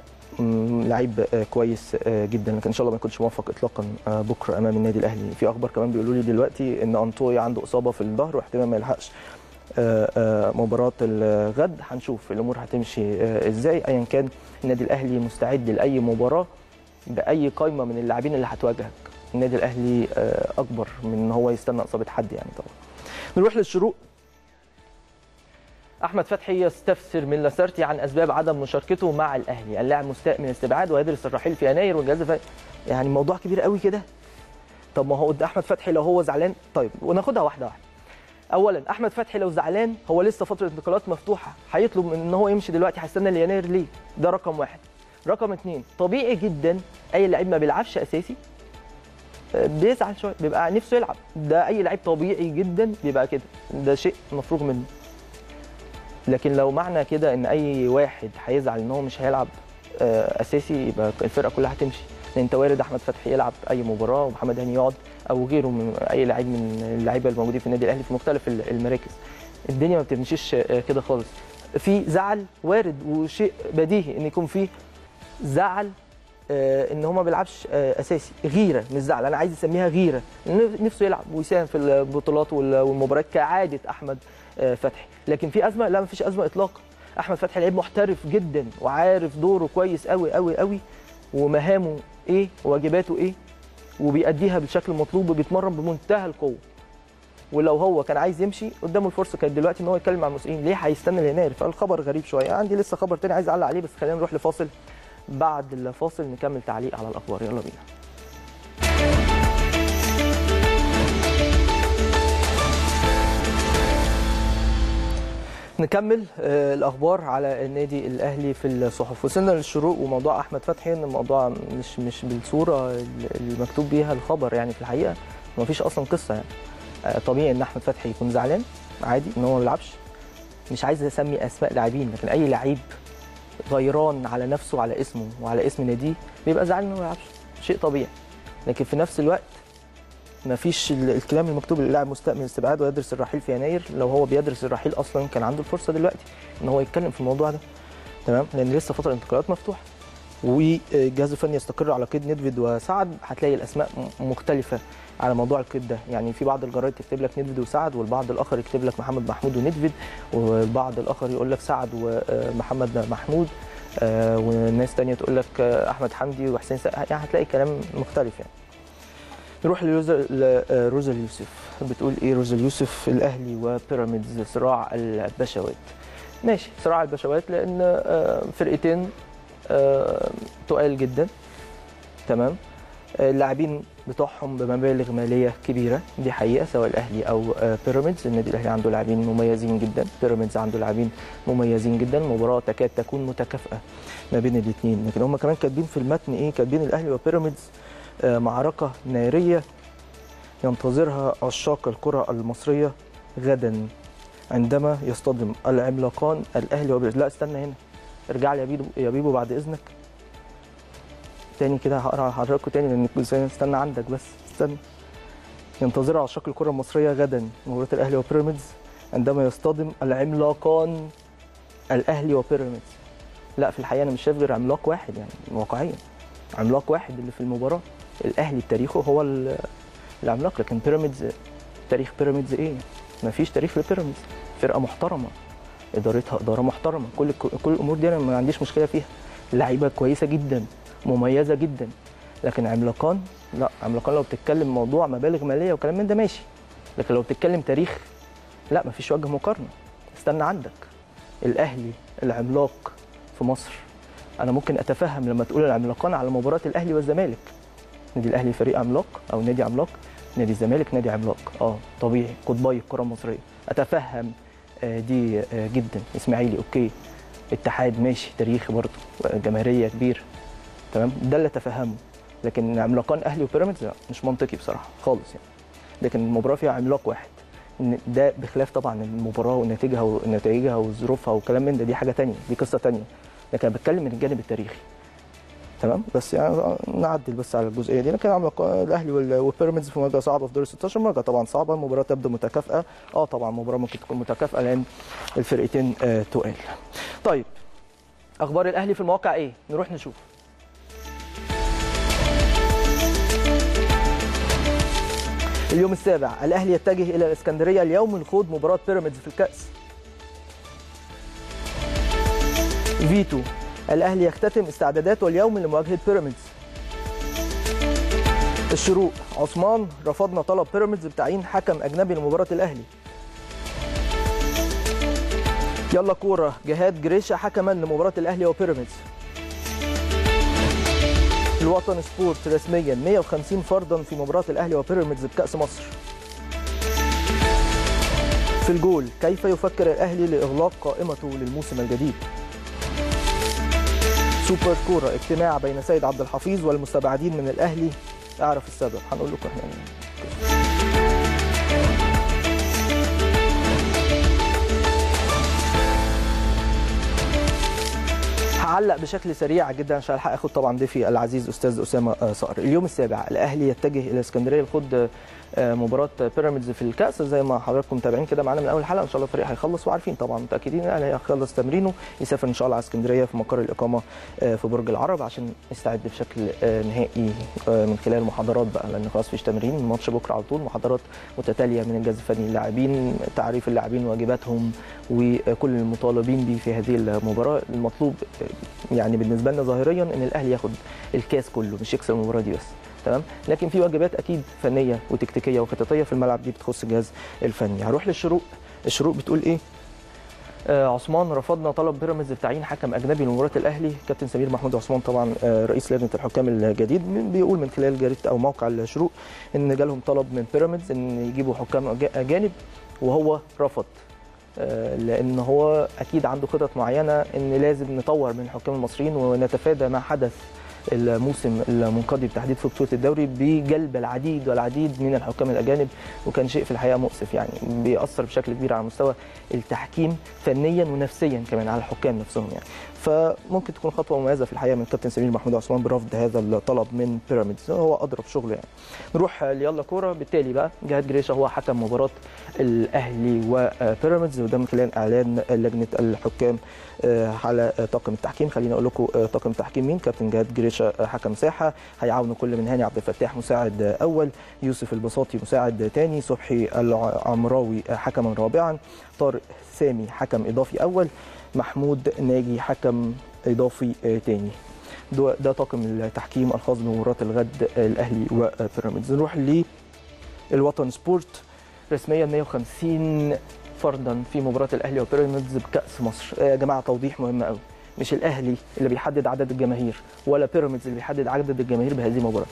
لعيب آه، كويس آه، جدا. لكن إن شاء الله ما يكونش موفق اطلاقا آه، بكرة أمام النادي الأهلي. في أخبار كمان بيقولوا لي دلوقتي إن انطوي عنده إصابة في الظهر واحتمال ما يلحقش مباراة الغد. هنشوف الأمور هتمشي إزاي. ايا كان النادي الأهلي مستعد لأي مباراة بأي قائمه من اللاعبين اللي هتواجهك. النادي الأهلي أكبر من إن هو يستنى إصابة حد يعني طبعا. نروح للشروق. أحمد فتحي يستفسر من لاسارتي عن أسباب عدم مشاركته مع الأهلي. اللاعب مستاء من الاستبعاد ويدرس الرحيل في يناير والجهاز الفني يعني الموضوع كبير قوي كده. طب ما هو أحمد فتحي لو هو زعلان طيب وناخدها واحدة واحدة. اولا أحمد فتحي لو زعلان هو لسه فترة انتقالات مفتوحة. هيطلب إن هو يمشي دلوقتي هيستنى ليناير ليه؟ ده رقم واحد. رقم اثنين طبيعي جدا أي لعيب ما بيلعبش أساسي آه، بيزعل شوية بيبقى نفسه يلعب. ده أي لعيب طبيعي جدا بيبقى كده. ده شيء مفروغ منه. لكن لو معنى كده إن أي واحد هيزعل إن هو مش هيلعب آه، أساسي يبقى الفرقة كلها هتمشي. لأن أنت وارد أحمد فتحي يلعب أي مباراة ومحمد هاني يقعد أو غيره من أي لعيب من اللعيبة الموجودين في النادي الأهلي في مختلف المراكز. الدنيا ما بتمشيش آه، كده خالص. في زعل وارد وشيء بديهي إن يكون في زعل آه، إن هو ما بيلعبش أساسي. غيرة مش زعل أنا عايز أسميها غيرة. نفسه يلعب ويساهم في البطولات وال- والمباريات كعادة أحمد فتحي. لكن في أزمة؟ لا ما فيش أزمة اطلاقا. أحمد فتحي لعيب محترف جدا وعارف دوره كويس قوي قوي قوي ومهامه إيه؟ وواجباته إيه؟ وبيأديها بالشكل المطلوب وبيتمرن بمنتهى القوة. ولو هو كان عايز يمشي قدامه الفرصة كانت دلوقتي إن هو يتكلم مع المسؤولين. ليه؟ هيستنى ليناير فالخبر غريب شوية. عندي لسه خبر تاني عايز أعلق عليه بس خلينا نروح لفاصل. بعد الفاصل نكمل تعليق على الأخبار. يلا بينا. نكمل آه، الأخبار على النادي الأهلي في الصحف. وصلنا للشروق وموضوع أحمد فتحي إن الموضوع مش مش بالصورة اللي مكتوب بيها الخبر يعني في الحقيقة. ما فيش أصلا قصة يعني. آه، طبيعي إن أحمد فتحي يكون زعلان عادي إن هو ما بيلعبش. مش عايز اسمي أسماء لاعبين لكن أي لعيب غيران على نفسه وعلى اسمه وعلى اسم ناديه بيبقى زعلان انه ما يلعبش شيء طبيعي. لكن في نفس الوقت ما فيش ال- الكلام المكتوب اللاعب مستاء من الاستبعاد ويدرس الرحيل في يناير لو هو بيدرس الرحيل أصلا كان عنده الفرصة دلوقتي إن هو يتكلم في الموضوع ده. تمام؟ لأن لسه فترة انتقالات مفتوحة. والجهاز الفني يستقر على قيد ندفيد وسعد. هتلاقي الأسماء مختلفة على موضوع القيد ده. يعني في بعض الجرايد تكتب لك ندفيد وسعد والبعض الآخر يكتب لك محمد محمود وندفيد والبعض الآخر يقول لك سعد ومحمد محمود آه، وناس تانية تقول لك آه، أحمد حمدي وحسين سقا. يعني هتلاقي كلام مختلف يعني. نروح لروزا اليوسف بتقول إيه روزا اليوسف الأهلي وبيراميدز صراع البشوات. ماشي صراع البشوات لأن آه، فرقتين آه، تقال جدا. تمام؟ آه، اللاعبين بتوعهم بمبالغ مالية كبيرة. دي حقيقة سواء الأهلي أو آه، بيراميدز. النادي الأهلي عنده لاعبين مميزين جدا. بيراميدز عنده لاعبين مميزين جدا. مباراة تكاد تكون متكافئة ما بين الاثنين لكن هم كمان كاتبين في المتن إيه؟ كاتبين الأهلي وبيراميدز آه، معركة نارية ينتظرها عشاق الكرة المصرية غدا عندما يصطدم العملاقان الأهلي وبيراميدز لا استنى هنا. ارجع لي يا بيبو بعد إذنك. تاني كده هقرا لحضراتكم تاني لأن استنى عندك بس. استنى. ينتظرها عشاق الكرة المصرية غدا مباراة الأهلي وبيراميدز عندما يصطدم العملاقان الأهلي وبيراميدز. لا في الحقيقة أنا مش شايف غير عملاق واحد يعني واقعيا. عملاق واحد اللي في المباراة. الأهلي تاريخه هو ال- العملاق لكن بيراميدز تاريخ بيراميدز إيه؟ ما فيش تاريخ لبيراميدز. فرقة محترمة إدارتها إدارة محترمة. كل كل الأمور دي أنا ما عنديش مشكلة فيها. لعيبة كويسة جدا مميزة جدا. لكن عملاقان لا عملاقان لو بتتكلم موضوع مبالغ مالية وكلام من ده ماشي. لكن لو بتتكلم تاريخ لا مفيش وجه مقارنة. استنى عندك الأهلي العملاق في مصر. أنا ممكن أتفهم لما تقول العملاقان على مباراة الأهلي والزمالك. نادي الأهلي فريق عملاق أو نادي عملاق نادي الزمالك نادي عملاق. آه طبيعي. قطبي الكرة المصرية. أتفهم آه، دي آه، جدا. إسماعيلي أوكي. اتحاد ماشي تاريخي برضه. جماهيرية كبير. تمام؟ ده اللي أتفهمه. لكن عملاقان أهلي وبيراميدز مش منطقي بصراحة خالص يعني. لكن المباراه فيها عملاق واحد. ده بخلاف طبعا المباراة ونتائجها ونتائجها وظروفها وكلام من ده دي حاجة تانية دي قصة تانية. لكن أنا بتكلم من الجانب التاريخي. تمام؟ بس يعني نعدل بس على الجزئية دي. لكن الأهلي وال- وبيراميدز في مواجهه صعبة في دور 16 مواجهه طبعا صعبة. المباراة تبدو متكافئة. آه طبعا المباراة ممكن تكون متكافئة لأن الفرقتين آه تقال. طيب أخبار الأهلي في المواقع إيه؟ نروح نشوف. اليوم السابع الأهلي يتجه إلى الإسكندرية اليوم لخوض مباراة بيراميدز في الكأس. فيتو. الأهلي يختتم استعداداته اليوم لمواجهة بيراميدز. الشروق عثمان رفضنا طلب بيراميدز بتعيين حكم أجنبي لمباراة الأهلي. يلا كورة جهاد جريشة حكما لمباراة الأهلي وبيراميدز. الوطن سبورت رسميا 150 فردا في مباراة الأهلي وبيراميدز بكأس مصر. في الجول كيف يفكر الأهلي لإغلاق قائمته للموسم الجديد؟ سوبر كوره اجتماع بين سيد عبد الحفيظ والمستبعدين من الأهلي. أعرف السبب هنقول لكم مين. هعلق بشكل سريع جدا عشان ألحق اخد طبعا ضيفي العزيز أستاذ أسامة صقر. اليوم السابع الأهلي يتجه إلى اسكندرية. لخوض مباراة بيراميدز في الكأس. زي ما حضراتكم متابعين كده معانا من أول حلقه إن شاء الله الفريق هيخلص وعارفين طبعا متأكدين الاهلي هيخلص تمرينه يسافر إن شاء الله على اسكندرية في مقر الإقامة آه، في برج العرب عشان يستعد بشكل آه، نهائي آه، من خلال محاضرات بقى لأن خلاص فيش تمرين الماتش بكرة على طول محاضرات متتالية من الجهاز الفني للاعبين تعريف اللاعبين واجباتهم وكل المطالبين به في هذه المباراة. المطلوب آه، يعني بالنسبة لنا ظاهريا إن الأهلي ياخد الكأس كله مش يكسب المباراة دي بس. تمام؟ لكن في واجبات أكيد فنية وتكتيكية وخططية في الملعب دي بتخص الجهاز الفني. هروح للشروق. الشروق بتقول إيه؟ آه عثمان رفضنا طلب بيراميدز بتعيين حكم أجنبي لمباراة الأهلي. كابتن سمير محمود عثمان طبعا آه رئيس لجنة الحكام الجديد. من- بيقول من خلال جريدة أو موقع الشروق إن جالهم طلب من بيراميدز إن يجيبوا حكام أجانب وهو رفض. آه، لأن هو أكيد عنده خطط معينة إن لازم نطور من الحكام المصريين ونتفادى ما حدث الموسم المنقضي بالتحديد في بطولة الدوري بجلب العديد والعديد من الحكام الأجانب وكان شيء في الحقيقة مؤسف يعني بيأثر بشكل كبير على مستوى التحكيم فنيا ونفسيا كمان على الحكام نفسهم يعني. فممكن تكون خطوة مميزة في الحقيقة من كابتن سمير محمود عثمان برفض هذا الطلب من بيراميدز. هو أضرب شغله يعني. نروح ليلا كورة. بالتالي بقى جهاد جريشه هو حكم مباراة الأهلي وبيراميدز وده من خلال إعلان لجنة الحكام على آه، طاقم التحكيم. خليني أقول لكم آه، طاقم التحكيم مين كابتن جهاد جريشة آه، حكم ساحة. هيعاونوا كل من هاني عبد الفتاح مساعد آه، أول. يوسف البساطي مساعد ثاني صبحي العمراوي آه، حكما رابعا. طارق سامي حكم إضافي أول. محمود ناجي حكم إضافي ثاني ده, طاقم التحكيم الخاص بمباراة الغد آه، الأهلي وبيراميدز. نروح للوطن سبورت. رسميا 150 فردا في مباراة الأهلي وبيراميدز بكأس مصر. آه يا جماعة توضيح مهم قوي مش الأهلي اللي بيحدد عدد الجماهير ولا بيراميدز اللي بيحدد عدد الجماهير بهذه المباراة.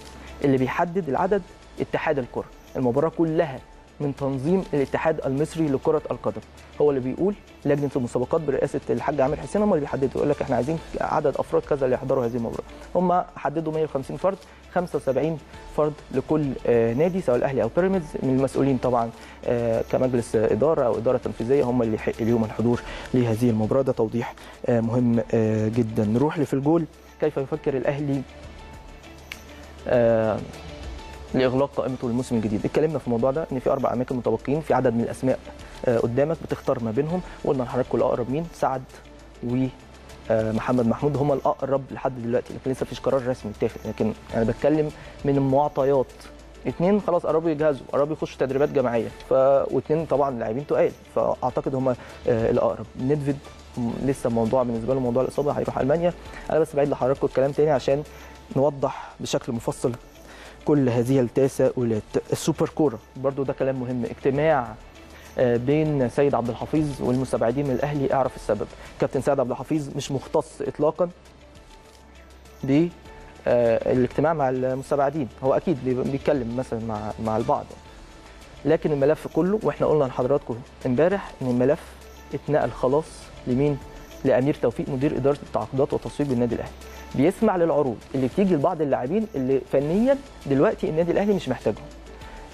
اللي بيحدد العدد اتحاد الكرة. المباراة كلها من تنظيم الاتحاد المصري لكرة القدم. هو اللي بيقول لجنة المسابقات برئاسة الحاج عامر حسين هم اللي بيحددوا يقول لك إحنا عايزين عدد أفراد كذا اللي يحضروا هذه المباراة. هم حددوا 150 فرد 75 فرد لكل آه، نادي سواء الأهلي أو بيراميدز. من المسؤولين طبعا آه، كمجلس إدارة أو إدارة تنفيذية هم اللي يحق ليهم الحضور لهذه المباراة. ده توضيح آه، مهم جدا. نروح لفي الجول. كيف يفكر الأهلي؟ لإغلاق قائمته للموسم الجديد. اتكلمنا في الموضوع ده إن في أربع أماكن متبقيين في عدد من الأسماء آه، قدامك بتختار ما بينهم. وقلنا لحضراتكم الاقرب مين؟ سعد و آه، محمد محمود. هم الأقرب لحد دلوقتي لكن لسه مفيش قرار رسمي اتاخد لكن أنا بتكلم من المعطيات. اثنين خلاص قربوا يجهزوا قربوا يخشوا تدريبات جماعية. ف واثنين طبعا لاعبين تقال. فأعتقد هم الأقرب. نيدفيد لسه موضوع بالنسبة له موضوع الإصابة هيروح ألمانيا. أنا بس بعيد لحضراتكم الكلام تاني عشان نوضح بشكل مفصل كل هذه التساؤلات السوبر كوره برضو ده كلام مهم. اجتماع آه، بين سيد عبد الحفيظ والمستبعدين من الأهلي أعرف السبب. كابتن سيد عبد الحفيظ مش مختص اطلاقا ب آه، الاجتماع مع المستبعدين. هو أكيد بي- بيتكلم مثلا مع مع البعض. لكن الملف كله وإحنا قلنا لحضراتكم امبارح إن الملف اتنقل خلاص لمين؟ لأمير توفيق مدير إدارة التعاقدات والتسويق بالنادي الأهلي. بيسمع للعروض اللي بتيجي لبعض اللاعبين اللي فنيا دلوقتي النادي الأهلي مش محتاجهم.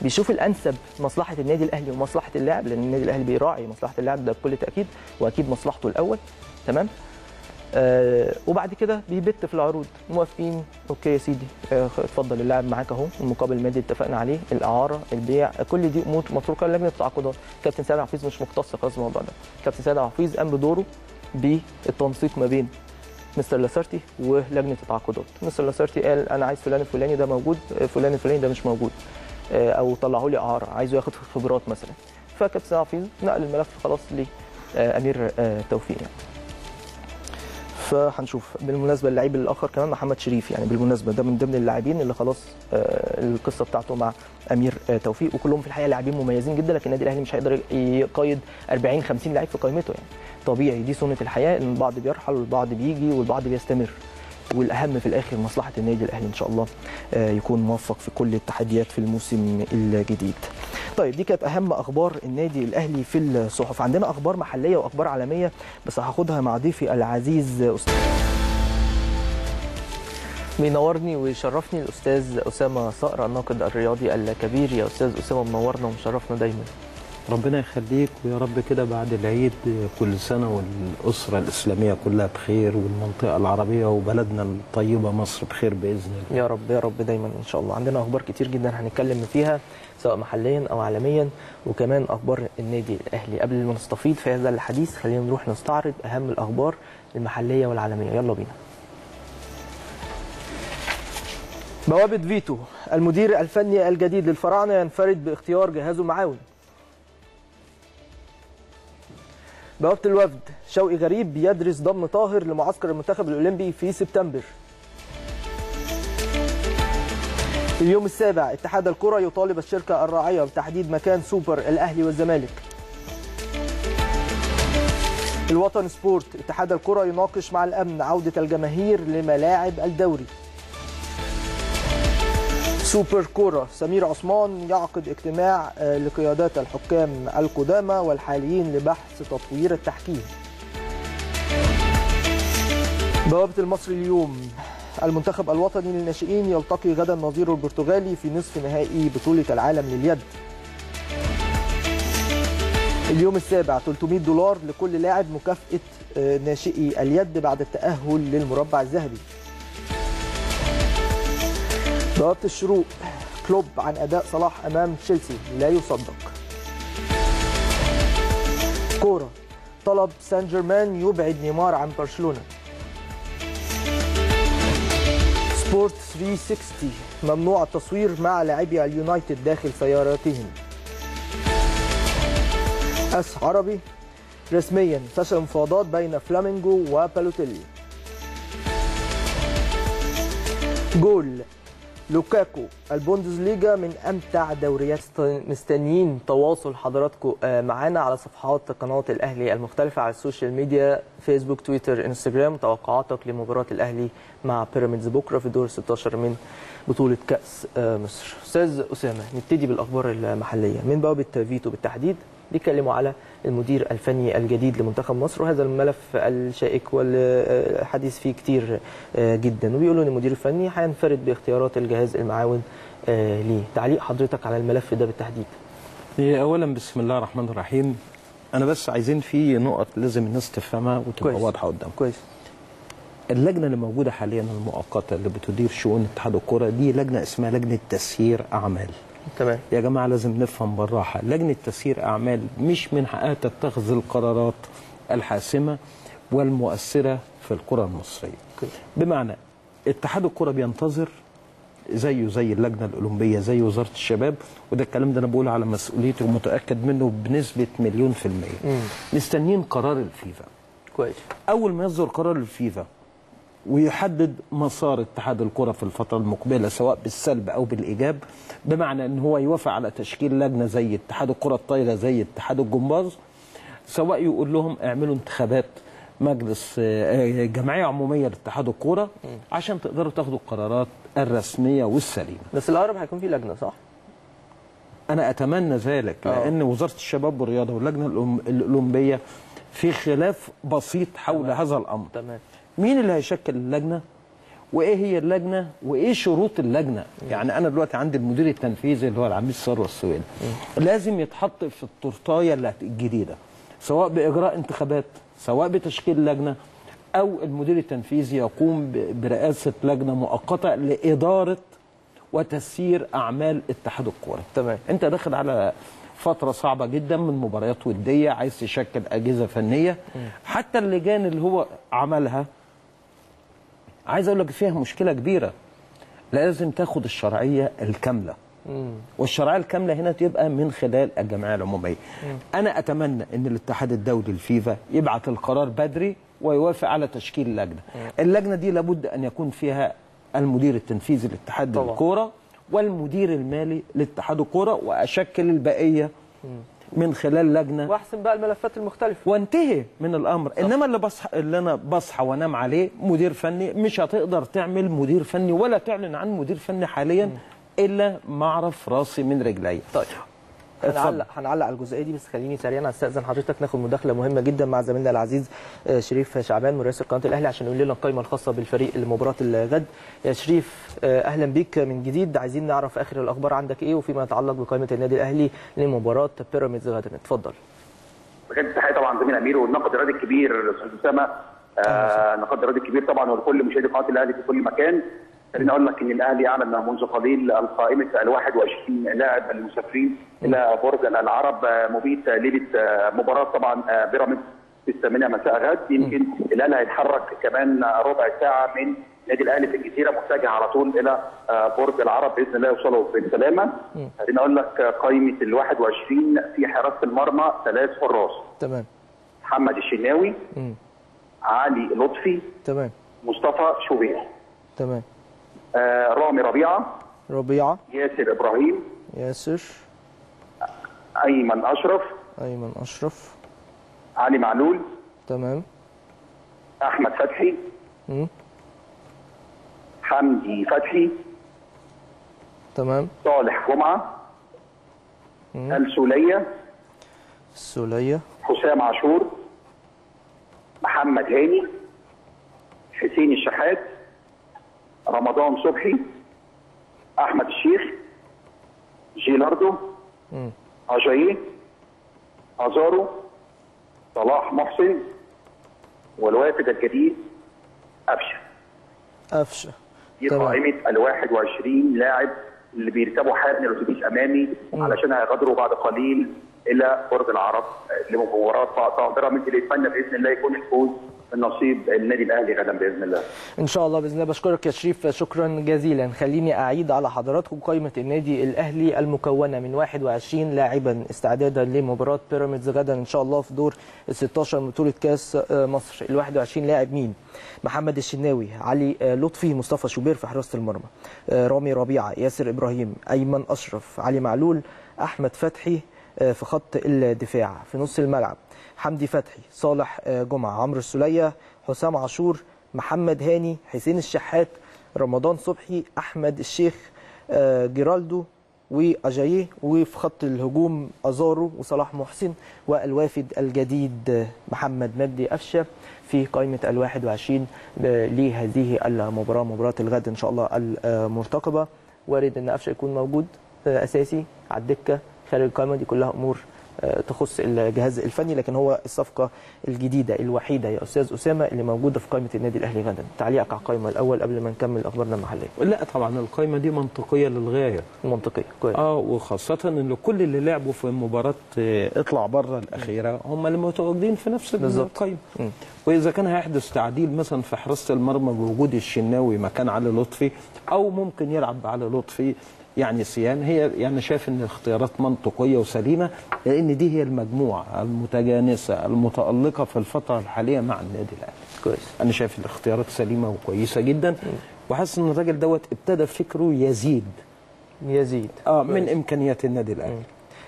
بيشوف الأنسب مصلحة النادي الأهلي ومصلحة اللاعب لأن النادي الأهلي بيراعي مصلحة اللاعب ده بكل تأكيد وأكيد مصلحته الأول. تمام؟ آه وبعد كده بيبت في العروض. موافقين؟ okay يا سيدي. آه اتفضل اللاعب معاك أهو. المقابل المادي اتفقنا عليه. الإعارة البيع كل دي امور متروكه للجنه التعاقدات. كابتن سيد حفيظ مش مختص خالص بالموضوع ده. كابتن سيد حفيظ قام بدوره بالتنسيق ما بين مستر لاسارتي ولجنة التعاقدات. مستر لاسارتي قال أنا عايز فلان الفلاني ده موجود آه، فلان الفلاني ده مش موجود. آه، أو طلعوا لي إعارة عايزه ياخد خبرات مثلا. فكابتن حفيظ نقل الملف خلاص لامير توفيق يعني. فهنشوف. بالمناسبة اللعيب الآخر كمان محمد شريف يعني بالمناسبة ده من ضمن اللاعبين اللي خلاص آه، القصة بتاعته مع أمير آه، توفيق. وكلهم في الحقيقة لاعبين مميزين جدا لكن النادي الأهلي مش هيقدر يقيد 40 50 لعيب في قائمته يعني. طبيعي دي سنة الحياة إن البعض بيرحل والبعض بيجي والبعض بيستمر. والأهم في الآخر مصلحة النادي الأهلي إن شاء الله آه، يكون موفق في كل التحديات في الموسم الجديد. طيب دي كانت أهم أخبار النادي الأهلي في الصحف، عندنا أخبار محلية وأخبار عالمية بس هاخدها مع ضيفي العزيز أستاذ بينورني ويشرفني الأستاذ أسامة صقر الناقد الرياضي الكبير يا أستاذ أسامة منورنا ومشرفنا دايما. ربنا يخليك ويا رب كده بعد العيد كل سنة والأسرة الإسلامية كلها بخير والمنطقة العربية وبلدنا الطيبة مصر بخير بإذن الله. يا رب يا رب دايما إن شاء الله. عندنا أخبار كتير جدا هنتكلم فيها سواء محليا أو عالميا وكمان أخبار النادي الأهلي. قبل ما نستفيض في هذا الحديث خلينا نروح نستعرض أهم الأخبار المحلية والعالمية. يلا بينا. بوابة فيتو المدير الفني الجديد للفراعنة ينفرد باختيار جهازه معاون. بوابة الوفد شوقي غريب يدرس ضم طاهر لمعسكر المنتخب الأولمبي في سبتمبر. اليوم السابع اتحاد الكرة يطالب الشركة الراعية بتحديد مكان سوبر الأهلي والزمالك. الوطن سبورت اتحاد الكرة يناقش مع الأمن عودة الجماهير لملاعب الدوري. سوبر كورة سمير عثمان يعقد اجتماع آه، لقيادات الحكام القدامى والحاليين لبحث تطوير التحكيم. بوابة المصري اليوم. المنتخب الوطني للناشئين يلتقي غدا نظيره البرتغالي في نصف نهائي بطولة العالم لليد. اليوم السابع 300 دولار لكل لاعب مكافأة آه، ناشئي اليد بعد التأهل للمربع الذهبي. بوابة الشروق كلوب عن أداء صلاح أمام تشيلسي لا يصدق. كورة طلب سان جيرمان يبعد نيمار عن برشلونة. سبورت 360 ممنوع التصوير مع لاعبي اليونايتد داخل سياراتهم أس عربي رسميا فشل مفاوضات بين فلامينجو وبالوتيلي. جول لوكاكو البوندسليجا من أمتع دوريات مستنيين تواصل حضراتكم آه، معانا على صفحات قناه الأهلي المختلفة على ال social media فيسبوك تويتر إنستجرام توقعاتك لمباراة الأهلي مع بيراميدز بكرة في دور 16 من بطولة كأس آه، مصر. أستاذ أسامة نبتدي بالأخبار المحلية. من بوابه فيتو بالتحديد بيتكلموا على المدير الفني الجديد لمنتخب مصر وهذا الملف الشائك والحديث فيه كتير آه، جدا. وبيقولوا إن المدير الفني هينفرد باختيارات الجهاز المعاون آه، ليه تعليق حضرتك على الملف ده بالتحديد. هي أولا بسم الله الرحمن الرحيم. أنا بس عايزين في نقط لازم الناس تفهمها وتبقى. واضحة قدام. كويس. اللجنة اللي موجودة حاليا المؤقتة اللي بتدير شؤون اتحاد الكرة دي لجنة اسمها لجنة تسيير أعمال. تمام. يا جماعة لازم نفهم بالراحة. لجنة تسيير أعمال مش من حقها تتخذ القرارات الحاسمة والمؤثرة في الكرة المصرية. بمعنى اتحاد الكرة بينتظر زيه زي اللجنة الأولمبية زي وزارة الشباب وده الكلام ده أنا بقوله على مسؤوليتي ومتأكد منه بنسبة مليون في المية. مستنيين قرار الفيفا. كويس. أول ما يصدر قرار الفيفا ويحدد مسار اتحاد الكرة في الفترة المقبلة سواء بالسلب أو بالإيجاب بمعنى إن هو يوافق على تشكيل لجنة زي اتحاد الكرة الطايرة زي اتحاد الجمباز. سواء يقول لهم اعملوا انتخابات مجلس آه، جمعية عمومية لاتحاد الكوره عشان تقدروا تاخدوا القرارات الرسمية والسليمة. بس الأقرب هيكون في لجنة صح؟ أنا أتمنى ذلك آه. لأن وزارة الشباب والرياضة واللجنة الأولمبية في خلاف بسيط حول هذا الأمر. تمام. مين اللي هيشكل اللجنة؟ وإيه هي اللجنة وإيه شروط اللجنة؟ يعني أنا دلوقتي عندي المدير التنفيذي اللي هو العميد ثروت السويدي لازم يتحط في التورتاية اللي الجديدة سواء بإجراء انتخابات سواء بتشكيل لجنة أو المدير التنفيذي يقوم برئاسة لجنة مؤقتة لإدارة وتسيير أعمال اتحاد الكورة. تمام. أنت داخل على فترة صعبة جدا من مباريات ودية عايز تشكل أجهزة فنية. حتى اللجان اللي هو عملها عايز أقول لك فيها مشكلة كبيرة. لازم تاخد الشرعية الكاملة. والشرعية الكاملة هنا تبقى من خلال الجمعية العمومية. أنا أتمنى إن الاتحاد الدولي الفيفا يبعت القرار بدري ويوافق على تشكيل لجنه اللجنة دي لابد أن يكون فيها المدير التنفيذي لاتحاد. الكورة والمدير المالي لاتحاد الكورة وأشكل البقية. من خلال لجنة واحسن بقى الملفات المختلفة وانتهي من الأمر صح. إنما اللي بصحى اللي أنا بصحى وأنام عليه مدير فني مش هتقدر تعمل مدير فني ولا تعلن عن مدير فني حاليا إلا ما اعرف راسي من رجلي طيب. هنعلق هنعلق على الجزئية دي بس خليني سريعا أستأذن حضرتك. ناخد مداخلة مهمة جدا مع زميلنا العزيز آه، شريف شعبان مراسل قناة الأهلي عشان يقول لنا القائمة الخاصة بالفريق لمباراة الغد. يا شريف آه، أهلا بيك من جديد. عايزين نعرف آخر الأخبار عندك إيه وفيما يتعلق بقائمة النادي الأهلي لمباراة بيراميدز غدا اتفضل. بجد تحيه طبعا زميل أمير والنقد الرياضي الكبير الاستاذ أسامة. آه النقد الرياضي الكبير طبعا ولكل مشاهدي قناة الأهلي في كل مكان. خليني أقول لك إن الأهلي اعلن منذ قليل القائمة ال 21 لاعب المسافرين إلى برج العرب مبيت ليلة مباراة طبعا آه، بيراميدز في الثامنه مساء غد. يمكن الأهلي هيتحرك كمان ربع ساعة من نادي الأهلي في الجزيرة متجه على طول إلى آه، برج العرب بإذن الله يوصلوا بالسلامة. خليني أقول لك قائمة ال 21 في حراسة المرمى ثلاث حراس. تمام. محمد الشناوي مم. علي لطفي تمام. مصطفى شوبير. تمام. رامي ربيعة. ربيعة. ياسر إبراهيم. ياسر. أيمن أشرف. أيمن أشرف. علي معلول. تمام. أحمد فتحي. حمدي فتحي. تمام. صالح جمعة. السوليه السوليه حسام عاشور. محمد هاني. حسين الشحات. رمضان صبحي أحمد الشيخ جيلاردو. اجاييه أزارو صلاح محسن والوافد الجديد قفشه قفشه دي. قائمة ال 21 لاعب اللي بيركبوا حامل الاتوبيس أمامي علشان هيغادروا بعد قليل إلى برج العرب لمباراة طائره بيراميدز اللي يتمنى بإذن الله يكون الفوز من نصيب النادي الأهلي غدا بإذن الله. إن شاء الله بإذن الله. بشكرك يا شريف. شكرا جزيلا. خليني أعيد على حضراتكم قائمة النادي الأهلي المكونة من 21 لاعبا استعدادا لمباراة بيراميدز غدا إن شاء الله في دور ال 16 من بطولة كأس آه، مصر. ال 21 لاعب مين؟ محمد الشناوي علي آه، لطفي مصطفى شوبير في حراسة المرمى آه، رامي ربيعة ياسر إبراهيم أيمن أشرف علي معلول أحمد فتحي في خط الدفاع. في نص الملعب حمدي فتحي صالح آه، جمعة عمرو السولية حسام عاشور محمد هاني حسين الشحات رمضان صبحي أحمد الشيخ آه، جيرالدو وأجاييه وفي خط الهجوم أزارو وصلاح محسن والوافد الجديد آه، محمد مجدي قفشه في قائمة ال 21 آه، لهذه المباراة مباراة الغد إن شاء الله المرتقبة. وارد إن قفشه يكون موجود أساسي على الدكة خارج القائمة دي كلها أمور تخص الجهاز الفني لكن هو الصفقة الجديدة الوحيدة يا أستاذ أسامة اللي موجودة في قائمة النادي الأهلي غدا. تعليقك على القائمة الأول قبل ما نكمل أخبارنا المحلية. لا طبعا القائمة دي منطقية للغاية. منطقية كويس. آه وخاصة إن كل اللي لعبوا في مباراة آه، اطلع بره الأخيرة هم اللي متواجدين في نفس. القائمة. مم. وإذا كان هيحدث تعديل مثلا في حراسة المرمى بوجود الشناوي مكان علي لطفي أو ممكن يلعب بعلي لطفي يعني سيان هي يعني شايف إن الاختيارات منطقية وسليمة لأن دي هي المجموعة المتجانسة المتألقة في الفترة الحالية مع النادي الأهلي. كويس. أنا شايف الاختيارات سليمة وكويسة جدا وحاسس إن الراجل دوت ابتدى فكره يزيد. يزيد. آه من إمكانيات النادي الأهلي.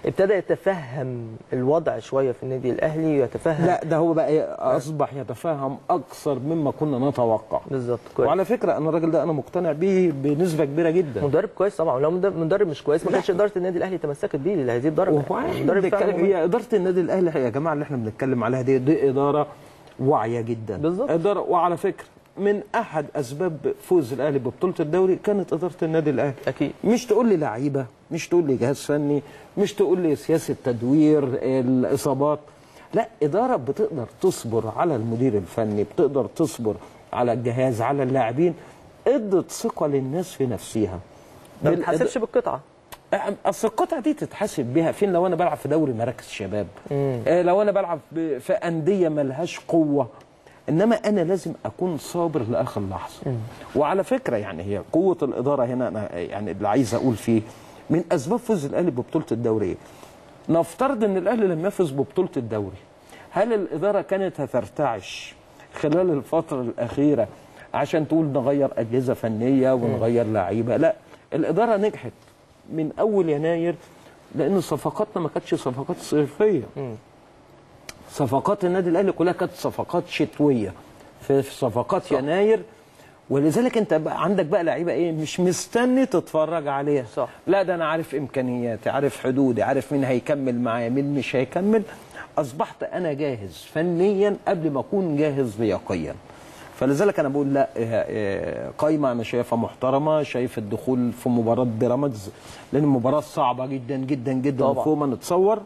ابتدى يتفهم الوضع شوية في النادي الأهلي ويتفهم لا ده هو بقى أصبح يتفهم أكثر مما كنا نتوقع. بالظبط كويس. وعلى فكرة أنا الراجل ده أنا مقتنع بيه بنسبة كبيرة جدا. مدرب كويس طبعا لو مدرب مش كويس ما كانش إدارة النادي الأهلي تمسكت بيه لهذه الدرجة. مدرب. هي إدارة النادي الأهلي يا جماعة اللي إحنا بنتكلم عليها دي دي إدارة واعية جدا. بالظبط. اداره وعلى فكرة من أحد أسباب فوز الأهلي ببطولة الدوري كانت إدارة النادي الأهلي. أكيد. مش تقول لي لعيبة مش تقول لي جهاز فني مش تقول لي سياسة تدوير الإصابات. لا إدارة بتقدر تصبر على المدير الفني بتقدر تصبر على الجهاز على اللاعبين. إدت ثقة للناس في نفسها ما بتحسبش بالقطعة. أصل القطعة دي تتحسب بيها. فين؟ لو أنا بلعب في دوري مراكز شباب. آه لو أنا بلعب في أندية ملهاش قوة. إنما أنا لازم أكون صابر لآخر لحظة. وعلى فكرة يعني هي قوة الإدارة هنا أنا يعني اللي عايز أقول فيه من أسباب فوز الأهلي ببطولة الدوري؟ نفترض إن الأهلي لم يفز ببطولة الدوري هل الإدارة كانت هترتعش خلال الفترة الأخيرة عشان تقول نغير أجهزة فنية ونغير لعيبة؟ لا الإدارة نجحت من أول يناير لأن صفقاتنا ما كانتش صفقات صيفية. صفقات النادي الأهلي كلها كانت صفقات شتوية في صفقات صح. يناير ولذلك انت بقى عندك بقى لعيبة إيه مش مستني تتفرج عليها صح. لا ده أنا عارف إمكانياتي عارف حدودي عارف مين هيكمل معايا مين مش هيكمل أصبحت أنا جاهز فنيا قبل ما أكون جاهز لياقيا فلذلك أنا بقول لا إيه، إيه، قايمة أنا شايفها محترمة شايف الدخول في مباراة بيراميدز لأن المباراة صعبة جدا جدا جدا طبعا. فوق ما نتصور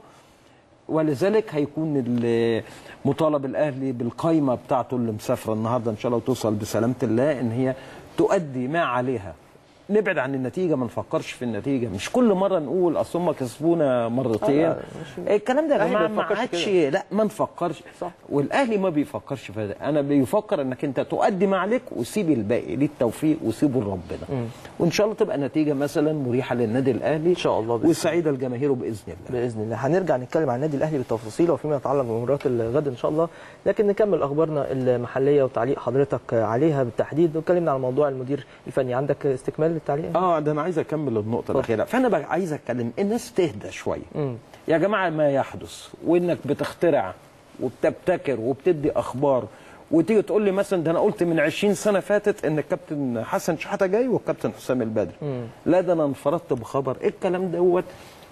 ولذلك هيكون ال- مطالب الأهلي بالقايمة بتاعته اللي مسافرة النهارده إن شاء الله وتوصل بسلامة الله إن هي تؤدي ما عليها. نبعد عن النتيجة ما نفكرش في النتيجة. مش كل مرة نقول أصل هم كسبونا مرتين. آه، لا، الكلام ده يا جماعة ما عادش. لا ما نفكرش. صح. والأهلي ما بيفكرش في ده. أنا بيفكر إنك أنت تؤدي ما عليك وسيب الباقي للتوفيق وسيبه لربنا. وإن شاء الله تبقى نتيجة مثلا مريحة للنادي الأهلي إن شاء الله بإذن وسعيدة لجماهيره بإذن الله. بإذن الله. هنرجع نتكلم عن النادي الأهلي بالتفاصيل وفيما يتعلق بمباراة الغد إن شاء الله. لكن نكمل أخبارنا المحلية وتعليق حضرتك عليها بالتحديد. واتكلمنا عن موضوع المدير الفني. عندك استكمال للتعليق آه ده أنا عايز أكمل النقطة الأخيرة. فأنا بقى عايز أتكلم الناس تهدى شوية. يا جماعة ما يحدث وإنك بتخترع وبتبتكر وبتدي أخبار وتيجي تقول لي مثلا ده أنا قلت من 20 سنة فاتت إن الكابتن حسن شحاتة جاي والكابتن حسام البدري. لا ده أنا انفردت بخبر. إيه الكلام دوت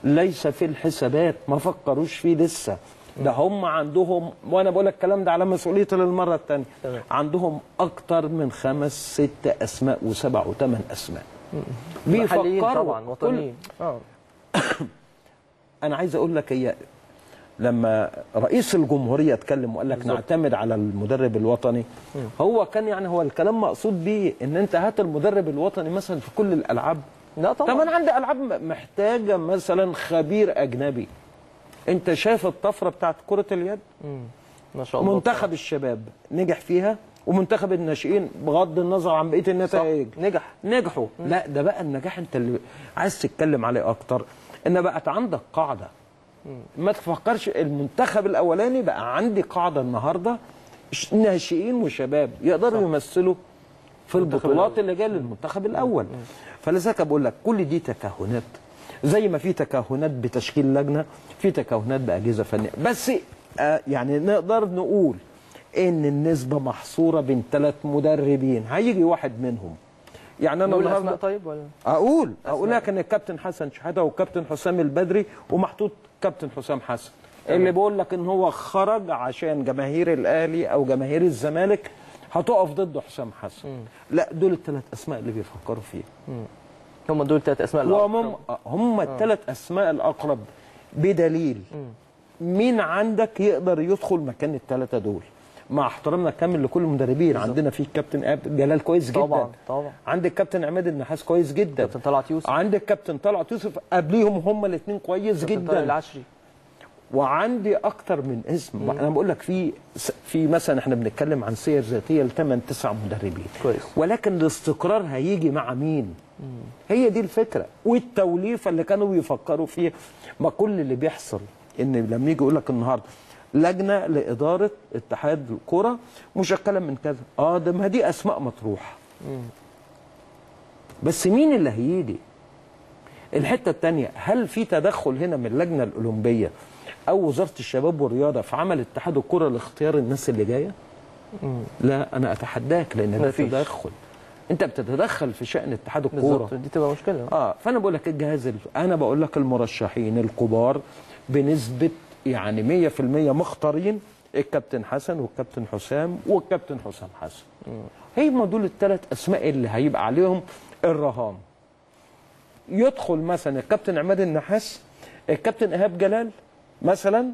ليس في الحسابات ما فكروش فيه لسه. ده هم عندهم وأنا بقول لك الكلام ده على مسؤوليتي للمرة الثانية. عندهم أكتر من خمس ست أسماء وسبع وثمان أسماء. بيفكروا. طبعا وطنيين. آه. أنا عايز أقول لك هي لما رئيس الجمهورية اتكلم وقال لك نعتمد على المدرب الوطني هو كان يعني هو الكلام مقصود بيه إن أنت هات المدرب الوطني مثلا في كل الألعاب. لا طبعا. طب أنا عندي ألعاب محتاجة مثلا خبير أجنبي. أنت شايف الطفرة بتاعت كرة اليد؟ ما شاء الله منتخب الشباب نجح فيها؟ ومنتخب الناشئين بغض النظر عن بقية النتائج. نجح. نجحوا. لا ده بقى النجاح انت اللي عايز تتكلم عليه أكتر. إن بقت عندك قاعدة. ما تفكرش المنتخب الأولاني بقى عندي قاعدة النهارده. ناشئين وشباب يقدروا يمثلوا في البطولات اللي جاية للمنتخب الأول. فلذلك بقول لك كل دي تكهنات. زي ما في تكهنات بتشكيل لجنة في تكهنات بأجهزة فنية. بس آه يعني نقدر نقول إن النسبة محصورة بين ثلاث مدربين. هيجي واحد منهم. يعني أنا النهارده طيب ولا؟ أقول أقول لك إن الكابتن حسن شحاتة والكابتن حسام البدري ومحطوط كابتن حسام حسن. اللي بيقول لك إن هو خرج عشان جماهير الأهلي أو جماهير الزمالك هتقف ضد حسام حسن. لا دول الثلاث أسماء اللي بيفكروا فيه هم دول ثلاث أسماء الأقرب. وهم هم الثلاث أسماء الأقرب. بدليل. مين عندك يقدر يدخل مكان الثلاثة دول؟ مع احترامنا الكامل لكل المدربين. عندنا في كابتن جلال كويس جدا. طبعاً، طبعاً. عندك كابتن عماد النحاس كويس جدا. كابتن طلعت يوسف. عندك كابتن طلعت يوسف. قبليهم هم الاثنين كويس كابتن جدا. العشري. وعندي أكتر من اسم. أنا بقول لك في في مثلا إحنا بنتكلم عن سير ذاتية لثمان تسع مدربين. كويس. ولكن الاستقرار هيجي مع مين؟ هي دي الفكرة. والتوليفة اللي كانوا بيفكروا فيها. ما كل اللي بيحصل إن لما يجي يقول لك النهارده لجنة لإدارة اتحاد الكرة مشكلة من كذا. آه ده ما دي أسماء مطروحة. بس مين اللي هيجي؟ الحتة الثانية هل في تدخل هنا من اللجنة الأولمبية أو وزارة الشباب والرياضة في عمل اتحاد الكرة لاختيار الناس اللي جاية؟ لا أنا أتحداك لأن ده. تدخل. أنت بتتدخل في شأن اتحاد الكوره بالظبط دي تبقى مشكلة. آه فأنا بقول لك الجهاز ال- أنا بقول لك المرشحين الكبار بنسبة يعني 100% مختارين الكابتن حسن والكابتن حسام والكابتن حسام حسن. هم دول الثلاث أسماء اللي هيبقى عليهم الرهان. يدخل مثلا الكابتن عماد النحاس الكابتن إيهاب جلال مثلا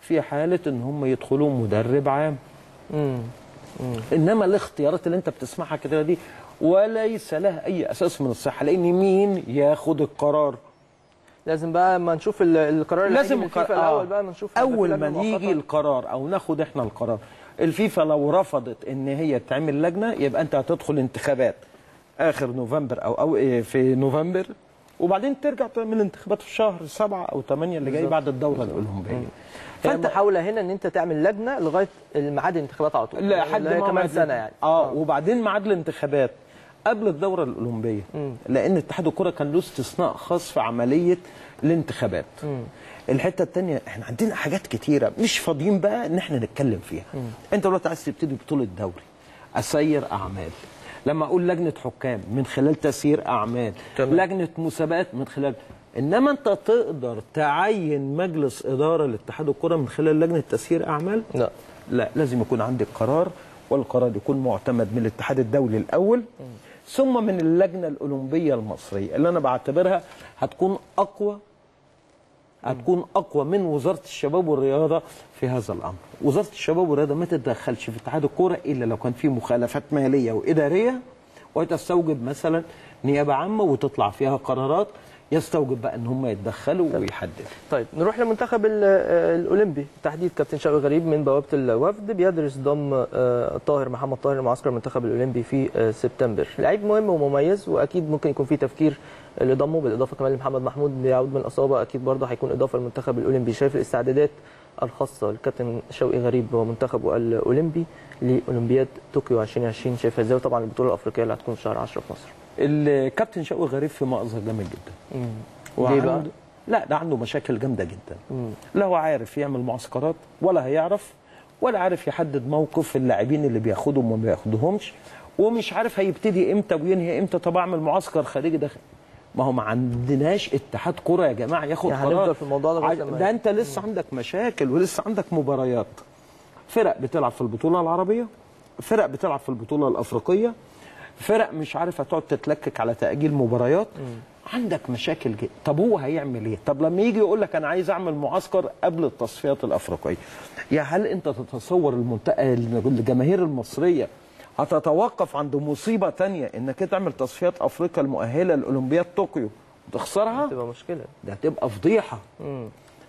في حالة إن هم يدخلوا مدرب عام. امم إنما الاختيارات اللي أنت بتسمعها كده دي وليس لها أي أساس من الصحة لأن مين ياخد القرار؟ لازم بقى اما نشوف ال- القرار اللي لازم القرار- الأول بقى ما نشوف أول ما يجي. القرار أو ناخد إحنا القرار الفيفا لو رفضت إن هي تعمل لجنة يبقى أنت هتدخل انتخابات آخر نوفمبر أو أو إيه في نوفمبر وبعدين ترجع تعمل انتخابات في شهر سبعة أو ثمانية اللي جاي. بعد الدورة الاولمبيه فأنت محاوله هنا إن أنت تعمل لجنة لغاية الميعاد الانتخابات على طول. لحد ما كمان سنة يعني. آه. وبعدين ميعاد الانتخابات. قبل الدورة الأولمبية. لأن اتحاد الكرة كان له استثناء خاص في عملية الانتخابات. الحتة الثانية إحنا عندنا حاجات كتيرة مش فاضيين بقى إن إحنا نتكلم فيها. انت دلوقتي عايز تبتدي بطولة دوري أسير أعمال. لما أقول لجنة حكام من خلال تسيير أعمال تمام. لجنة مسابقات من خلال إنما أنت تقدر تعين مجلس إدارة لاتحاد الكرة من خلال لجنة تسيير أعمال؟ لا. لا لازم يكون عندك قرار والقرار يكون معتمد من الاتحاد الدولي الأول. ثم من اللجنة الأولمبية المصرية اللي أنا بعتبرها هتكون أقوى هتكون أقوى من وزارة الشباب والرياضة في هذا الأمر. وزارة الشباب والرياضة ما تتدخلش في اتحاد الكورة إلا لو كان في مخالفات مالية وإدارية وتستوجب مثلا نيابة عامة وتطلع فيها قرارات يستوجب بقى إن هم يتدخلوا ويحددوا. طيب نروح للمنتخب آه، الأولمبي. تحديد كابتن شوقي غريب من بوابة الوفد بيدرس ضم آه، طاهر محمد طاهر معسكر المنتخب الأولمبي في آه، سبتمبر. لعيب مهم ومميز وأكيد ممكن يكون في تفكير لضمه بالإضافة كمان لمحمد محمود بيعود من الاصابه أكيد برضه هيكون إضافة للمنتخب الأولمبي. شايف الاستعدادات الخاصة للكابتن شوقي غريب ومنتخبه الأولمبي لأولمبياد طوكيو 2020 شايفها إزاي؟ وطبعا البطولة الأفريقية اللي هتكون في شهر 10 في مصر. الكابتن شوقي غريب في مأزق جامد جدا. ليه بقى؟ لا ده عنده مشاكل جامدة جدا. لا هو عارف يعمل معسكرات ولا هيعرف ولا عارف يحدد موقف اللاعبين اللي بياخدهم وما بياخدهمش ومش عارف هيبتدي إمتى وينهي إمتى طب اعمل معسكر خارجي داخل. ما هو ما عندناش اتحاد كره يا جماعة ياخد يعني قرار. في الموضوع ده ع- ده أنت لسه عندك مشاكل ولسه عندك مباريات. فرق بتلعب في البطولة العربية فرق بتلعب في البطولة الأفريقية فرق مش عارفه تقعد تتلكك على تأجيل مباريات؟ عندك مشاكل جدا طب هو هيعمل إيه؟ طب لما يجي يقول لك أنا عايز أعمل معسكر قبل التصفيات الأفريقية يا هل أنت تتصور المنطقة الجماهير المصرية هتتوقف عند مصيبة تانية إنك تعمل تصفيات أفريقيا المؤهلة لأولمبياد طوكيو؟ وتخسرها تبقى مشكلة. ده هتبقى فضيحة.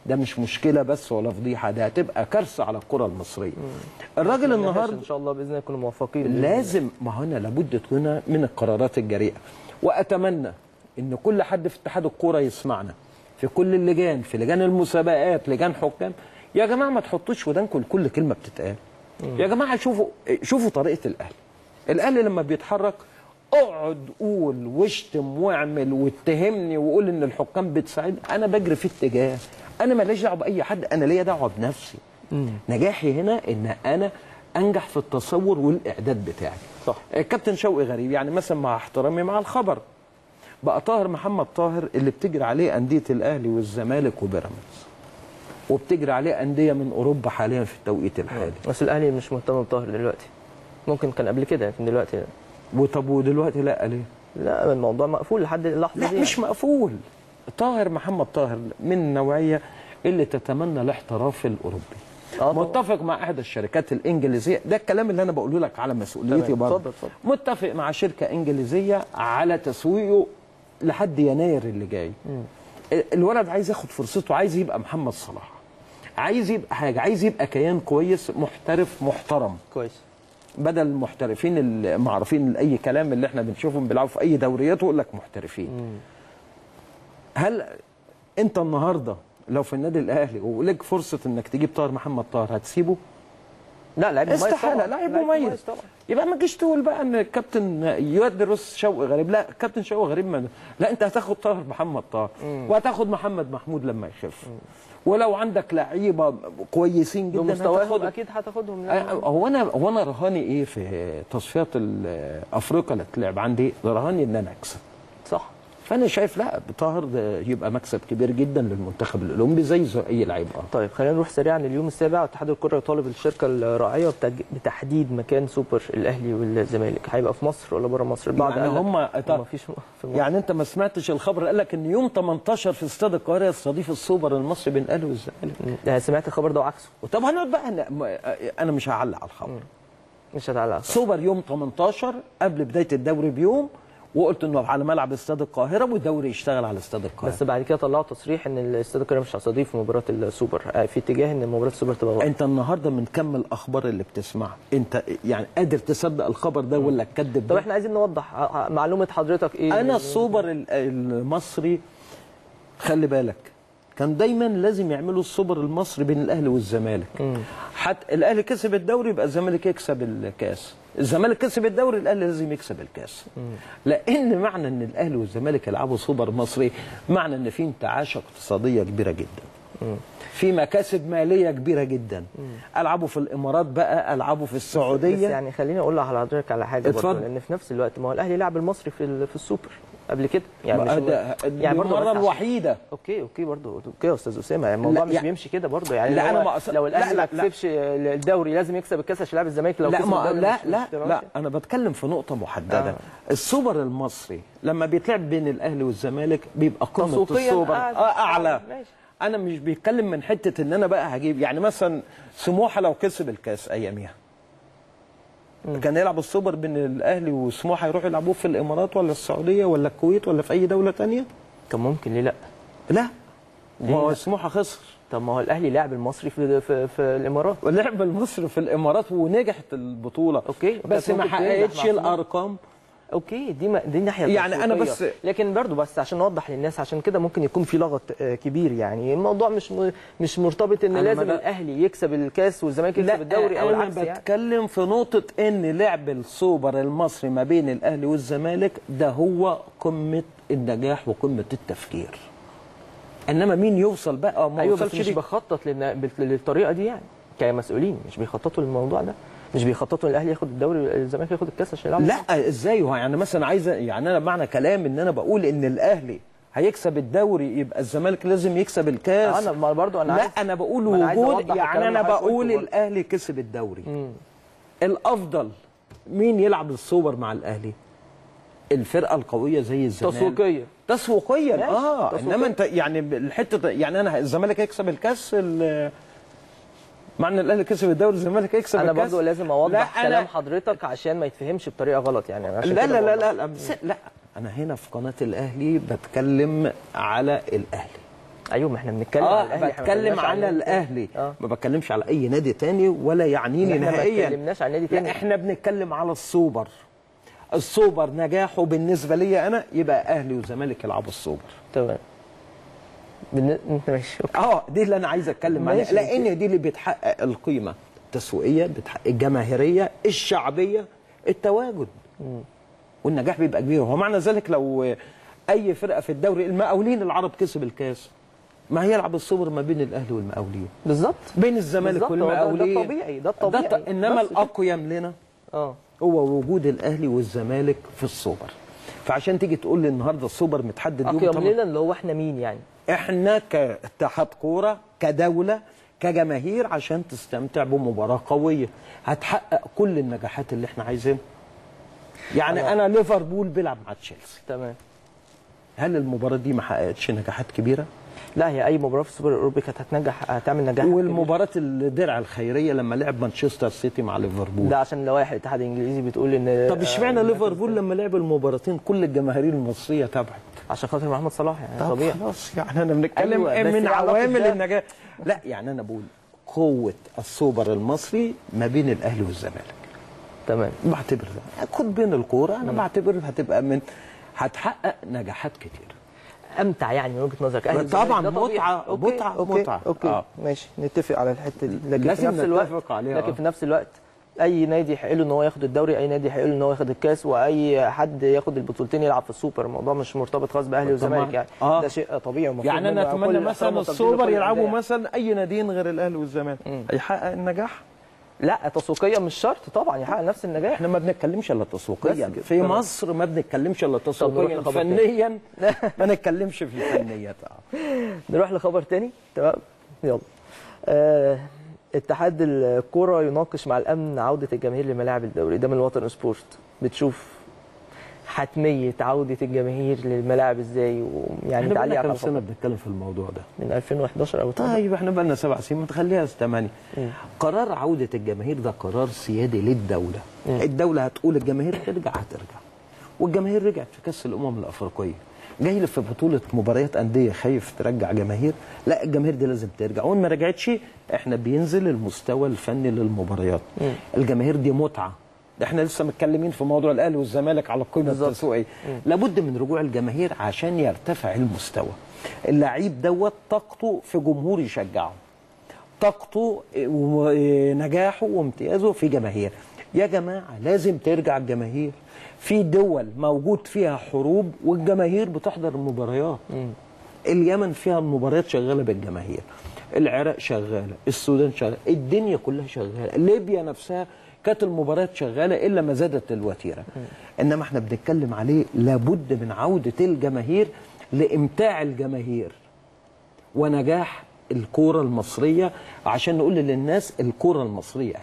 ده مش مشكلة بس ولا فضيحة ده هتبقى كارثة على الكرة المصرية. الراجل النهارده إن شاء الله بإذن الله يكونوا موفقين. لازم ما هنا لابد تكون من القرارات الجريئة. وأتمنى إن كل حد في اتحاد الكورة يسمعنا. في كل اللجان في لجان المسابقات لجان حكام. يا جماعة ما تحطوش ودانكم لكل كلمة بتتقال. يا جماعة شوفوا شوفوا طريقة الأهلي. الأهلي لما بيتحرك اقعد قول واشتم واعمل واتهمني وقول إن الحكام بتساعد. أنا بجري في اتجاه. أنا ماليش دعوة بأي حد أنا ليا دعوة بنفسي. نجاحي هنا إن أنا أنجح في التصور والإعداد بتاعي. صح. الكابتن شوقي غريب يعني مثلا مع احترامي مع الخبر. بقى طاهر محمد طاهر اللي بتجري عليه أندية الأهلي والزمالك وبيراميدز. وبتجري عليه أندية من أوروبا حاليا في التوقيت الحالي. بس الأهلي مش مهتم بطاهر دلوقتي. ممكن كان قبل كده لكن دلوقتي لا. وطب ودلوقتي لا ليه؟ لا الموضوع مقفول لحد اللحظة لا دي مش مقفول. طاهر محمد طاهر من النوعيه اللي تتمنى الاحتراف الأوروبي. آه. متفق مع إحدى الشركات الإنجليزية. ده الكلام اللي أنا بقوله لك على مسؤوليتي. برضه. متفق مع شركة إنجليزية على تسويقه لحد يناير اللي جاي. الولد عايز ياخد فرصته عايز يبقى محمد صلاح. عايز يبقى حاجة عايز يبقى كيان كويس محترف محترم. كويس. بدل المحترفين المعروفين لاي كلام اللي إحنا بنشوفهم بيلعبوا في أي دوريات ويقول لك محترفين. هل انت النهارده لو في النادي الاهلي ولك فرصة انك تجيب طاهر محمد طاهر هتسيبه؟ لا لعيب مميز استحالة. لعيب مميز. يبقى ما تجيش تقول بقى ان الكابتن يدرس شوقي غريب. لا كابتن شوقي غريب ما لا انت هتاخد طاهر محمد طاهر وهتاخد محمد محمود لما يخف. ولو عندك لعيبة كويسين جدا هتاخدهم. أكيد هتاخدهم أه، هو أنا هو أنا رهاني إيه في تصفيات أفريقيا اللي تلعب عندي؟ رهاني إن أنا أكسب. فأنا شايف لا طاهر ده يبقى مكسب كبير جدا للمنتخب الأولمبي زي زي أي لعيب آه. طيب خلينا نروح سريعا لليوم السابع. اتحاد الكرة يطالب الشركة الراعيه بتحديد مكان سوبر الأهلي والزمالك. هيبقى في مصر ولا بره مصر؟ البعض يعني هم ما فيش في مصر. يعني أنت ما سمعتش الخبر قال لك إن يوم 18 في استاد القاهرة يستضيف السوبر المصري بين الأهلي والزمالك. يعني سمعت الخبر ده وعكسه. طب هنقعد بقى ن- م- أنا مش هعلق على الخبر. مش هتعلق سوبر يوم 18 قبل بداية الدوري بيوم وقلت إنه على ملعب استاد القاهرة والدوري يشتغل على استاد القاهرة بس بعد كده طلعوا تصريح إن الاستاد القاهرة مش هيستضيف مباراة السوبر آه، في اتجاه إن مباراة السوبر تبقى بره. أنت النهارده من كم الأخبار اللي بتسمعها أنت يعني قادر تصدق الخبر ده ولا تكذب طب؟ إحنا عايزين نوضح ع- ع- معلومة حضرتك إيه أنا السوبر ال- المصري خلي بالك كان دايما لازم يعملوا السوبر المصري بين الأهلي والزمالك. حتى الأهلي كسب الدوري يبقى الزمالك يكسب الكاس. الزمالك كسب الدوري الأهلي لازم يكسب الكاس. لأن معنى إن الأهلي والزمالك يلعبوا سوبر مصري معنى إن في انتعاشه اقتصادية كبيرة جدا. في مكاسب مالية كبيرة جدا. ألعبوا في الإمارات بقى ألعبوا في بس السعوديه يعني خليني أقول لحضرتك على حاجة برضه. لأن في نفس الوقت ما هو الأهلي لعب المصري في في السوبر. قبل كده يعني مش ده يعني برضه المره الوحيده okay okay برضه okay يا أستاذ أسامة يعني الموضوع لا، مش يعني- بيمشي كده برضه يعني لا، لو- أنا ما أقصد- لو الأهلي لا، ما لا، لا. كسبش الدوري لازم يكسب الكاس عشان يلعب الزمالك لو لا كسب ما لا لا لا ماشية. أنا بتكلم في نقطة محددة آه. آه. السوبر المصري لما بيتلعب بين الأهلي والزمالك بيبقى قمة السوبر أعلى. آه أعلى ماشي. أنا مش بيتكلم من حتة إن أنا بقى هجيب يعني مثلا سموحة لو كسب الكاس أياميها كان يلعب السوبر بين الأهلي وسموحة يروحوا يلعبوه في الإمارات ولا السعودية ولا الكويت ولا في أي دولة تانية؟ كان ممكن ليه لأ؟ لا. ليه هو؟ سموحة خسر. طب ما هو الأهلي لعب المصري في في, في الإمارات. ولعب المصري في الإمارات ونجحت البطولة. okay. بس ما حققتش. الأرقام. okay دي ما دي الناحية يعني التسويقية. بس- لكن برضو بس عشان نوضح للناس عشان كده ممكن يكون في لغط آه، كبير يعني. الموضوع مش م- مش مرتبط إن لازم ما- الأهلي يكسب الكاس والزمالك يكسب الدوري أو أنا العكس يعني. بتكلم في نقطة إن لعب السوبر المصري ما بين الأهلي والزمالك ده هو قمة النجاح وقمة التفكير. إنما مين يوصل بقى؟ ما أيوه بس وصلش مش؟ بخطط للطريقة دي يعني كمسؤولين مش بيخططوا للموضوع ده. مش بيخططوا إن الأهلي ياخد الدوري الزمالك ياخد الكاس عشان يلعب؟ لا إزاي؟ هو يعني مثلا عايز يعني أنا معنى كلام إن أنا بقول إن الأهلي هيكسب الدوري يبقى الزمالك لازم يكسب الكاس. أنا ما برضو أنا لا عايز أنا بقول أنا وجود يعني الكلام أنا اللي حضرتك بقول. الأهلي كسب الدوري. الأفضل مين يلعب السوبر مع الأهلي؟ الفرقة القوية زي الزمالك. تسويقيا. تسويقيا آه تسويقياً. انما أنت يعني الحتة يعني أنا الزمالك هيكسب الكاس ال- مع إن الأهلي كسب الدوري الزمالك هيكسب أنا الكأس. برضو لازم أوضح لا، كلام حضرتك عشان ما يتفهمش بطريقة غلط يعني. عشان لا لا لا. لا لا, بس لا. أنا هنا في قناة الأهلي بتكلم على الأهلي. أيوه ما إحنا بنتكلم آه على الاهلي بتكلم على. الأهلي. آه. ما بتكلمش على أي نادي تاني ولا يعنيني إحنا ما نهائيا. اتكلمناش على نادي لا تاني. إحنا بنتكلم على السوبر. السوبر نجاحه بالنسبة لي أنا يبقى أهلي وزمالك يلعبوا السوبر. تمام. ماشي. آه دي اللي أنا عايز أتكلم عليها. لأن دي اللي بتحقق القيمة التسويقية بتحقق الجماهيرية الشعبية التواجد. والنجاح بيبقى كبير. هو معنى ذلك لو أي فرقة في الدوري المقاولين العرب كسب الكاس. ما هيلعب السوبر ما بين الأهلي والمقاولين. بالظبط. بين الزمالك هو ده- ده والمقاولين الطبيعي، ده الطبيعي. ط- إنما. الأقيم لنا آه. هو وجود الأهلي والزمالك في السوبر. فعشان تيجي تقول لي النهارده السوبر متحدد يوم أقيم 8 لنا اللي هو إحنا مين يعني؟ إحنا كاتحاد كورة كدولة كجماهير عشان تستمتع بمباراة قوية. هتحقق كل النجاحات اللي إحنا عايزينها. يعني أنا- أنا ليفربول بيلعب مع تشيلسي. تمام. هل المباراة دي ما حققتش نجاحات كبيرة؟ لا هي أي مباراة في السوبر الأوروبي كانت هتنجح هتعمل نجاح كبير. والمباراة الدرع الخيرية لما لعب مانشستر سيتي مع ليفربول. ده عشان لوائح الاتحاد الانجليزي بتقول إن طب اشمعنى آه، ليفربول لما لعب المباراتين كل الجماهير المصرية تابعت؟ عشان خاطر محمد صلاح يعني طب طبيعي. خلاص يعني أنا بنتكلم أيوة، من عوامل؟ النجاح لا يعني أنا بقول قوة السوبر المصري ما بين الأهلي والزمالك. تمام. بعتبر ده. خد بين الكورة أنا بعتبر هتبقى من هتحقق نجاحات كتير. أمتع يعني من وجهة نظرك أهلي طبعاً متعة- okay، متعة. okay آه. ماشي نتفق على الحتة دي لكن لازم في نفس الوقت عليها، لكن. في نفس الوقت أي نادي يحق له إن هو ياخد الدوري أي نادي يحق له إن هو ياخد الكاس وأي حد ياخد البطولتين يلعب في السوبر الموضوع مش مرتبط خاص بأهلي طبعاً. والزمالك يعني آه. ده شيء طبيعي ومفروض يعني أنا أتمنى مثلا السوبر يلعبوا. مثلا أي ناديين غير الأهلي والزمالك هيحقق النجاح لا تسويقيا مش شرط طبعا يحقق نفس النجاح إحنا ما بنتكلمش إلا تسويقيا. في تمام. مصر ما بنتكلمش إلا تسويقيا. فنيا ما نتكلمش في الفنيات آه. نروح لخبر تاني تمام يلا آه اتحاد الكرة يناقش مع الأمن عودة الجماهير لملاعب الدوري ده من الوطن سبورت بتشوف حتمية عودة الجماهير للملاعب إزاي ويعني تعليق على كام سنة بنتكلم في الموضوع ده؟ من 2011 أو 12 طيب إحنا بقالنا سبع سنين ما تخليها ثمانية قرار عودة الجماهير ده قرار سيادي للدولة. الدولة هتقول الجماهير ترجع هترجع. والجماهير رجعت في كأس الأمم الأفريقية. جاي في بطولة مباريات أندية خايف ترجع جماهير؟ لا الجماهير دي لازم ترجع. وإن ما رجعتش إحنا بينزل المستوى الفني للمباريات. الجماهير دي متعة. ده إحنا لسه متكلمين في موضوع الأهلي والزمالك على القيمه. التسويقية. لابد من رجوع الجماهير عشان يرتفع المستوى. اللعيب دوت طاقته في جمهور يشجعه. طاقته ونجاحه وامتيازه في جماهير. يا جماعة لازم ترجع الجماهير. في دول موجود فيها حروب والجماهير بتحضر المباريات. اليمن فيها المباريات شغالة بالجماهير. العراق شغالة. السودان شغالة. الدنيا كلها شغالة. ليبيا نفسها كانت المباريات شغالة إلا ما زادت الوتيرة إنما إحنا بنتكلم عليه لابد من عودة الجماهير لإمتاع الجماهير ونجاح الكورة المصرية عشان نقول للناس الكورة المصرية اهي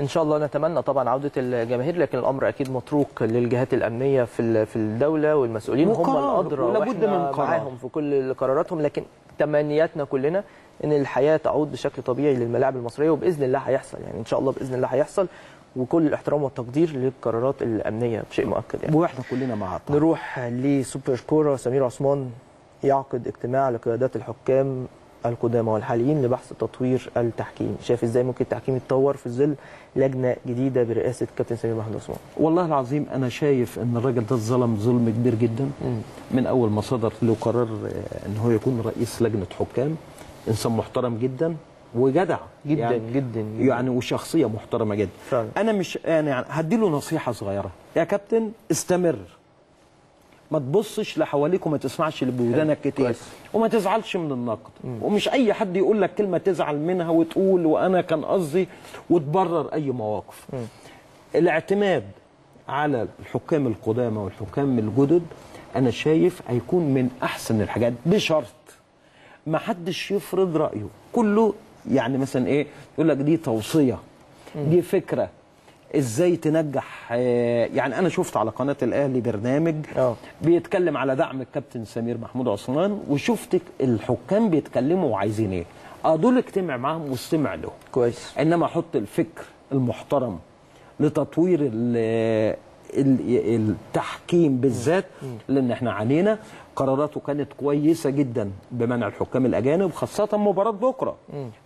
إن شاء الله نتمنى طبعا عودة الجماهير لكن الأمر أكيد متروك للجهات الأمنية في في الدولة والمسؤولين هم الأدرى ولابد من قرار. معاهم في كل قراراتهم لكن تمنياتنا كلنا إن الحياة تعود بشكل طبيعي للملاعب المصرية وبإذن الله هيحصل. يعني إن شاء الله بإذن الله هيحصل. وكل الاحترام والتقدير للقرارات الأمنية بشيء مؤكد يعني. وإحنا كلنا مع بعض. نروح لسوبر كورة سمير عثمان يعقد اجتماع لقيادات الحكام القدامى والحاليين لبحث تطوير التحكيم. شايف إزاي ممكن التحكيم يتطور في ظل لجنة جديدة برئاسة كابتن سمير محمود عثمان؟ والله العظيم أنا شايف إن الراجل ده اتظلم ظلم كبير جدا. من أول ما صدر له قرار آه، إن هو يكون رئيس لجنة حكام. إنسان محترم جدا وجدع. جدا يعني جدا, جدا. يعني وشخصية محترمة جدا. فعلا. أنا مش أنا يعني هدي له نصيحة صغيرة. يا كابتن استمر. ما تبصش لحواليك وما تسمعش لبودانك كتير. كويس. وما تزعلش من النقد. ومش أي حد يقول لك كلمة تزعل منها وتقول وأنا كان قصدي وتبرر أي مواقف. الاعتماد على الحكام القدامى والحكام الجدد أنا شايف هيكون من أحسن الحاجات بشرط ما حدش يفرض رأيه. كله يعني مثلا إيه؟ يقول لك دي توصية دي فكرة. إزاي تنجح؟ آه، يعني أنا شفت على قناة الأهلي برنامج آه. بيتكلم على دعم الكابتن سمير محمود عثمان وشفت الحكام بيتكلموا وعايزين إيه؟ آه دول اجتمع معاهم واستمع لهم كويس. إنما أحط الفكر المحترم لتطوير ال- ال- التحكيم بالذات لأن إحنا علينا قراراته كانت كويسة جدا بمنع الحكام الأجانب خاصة مباراة بكرة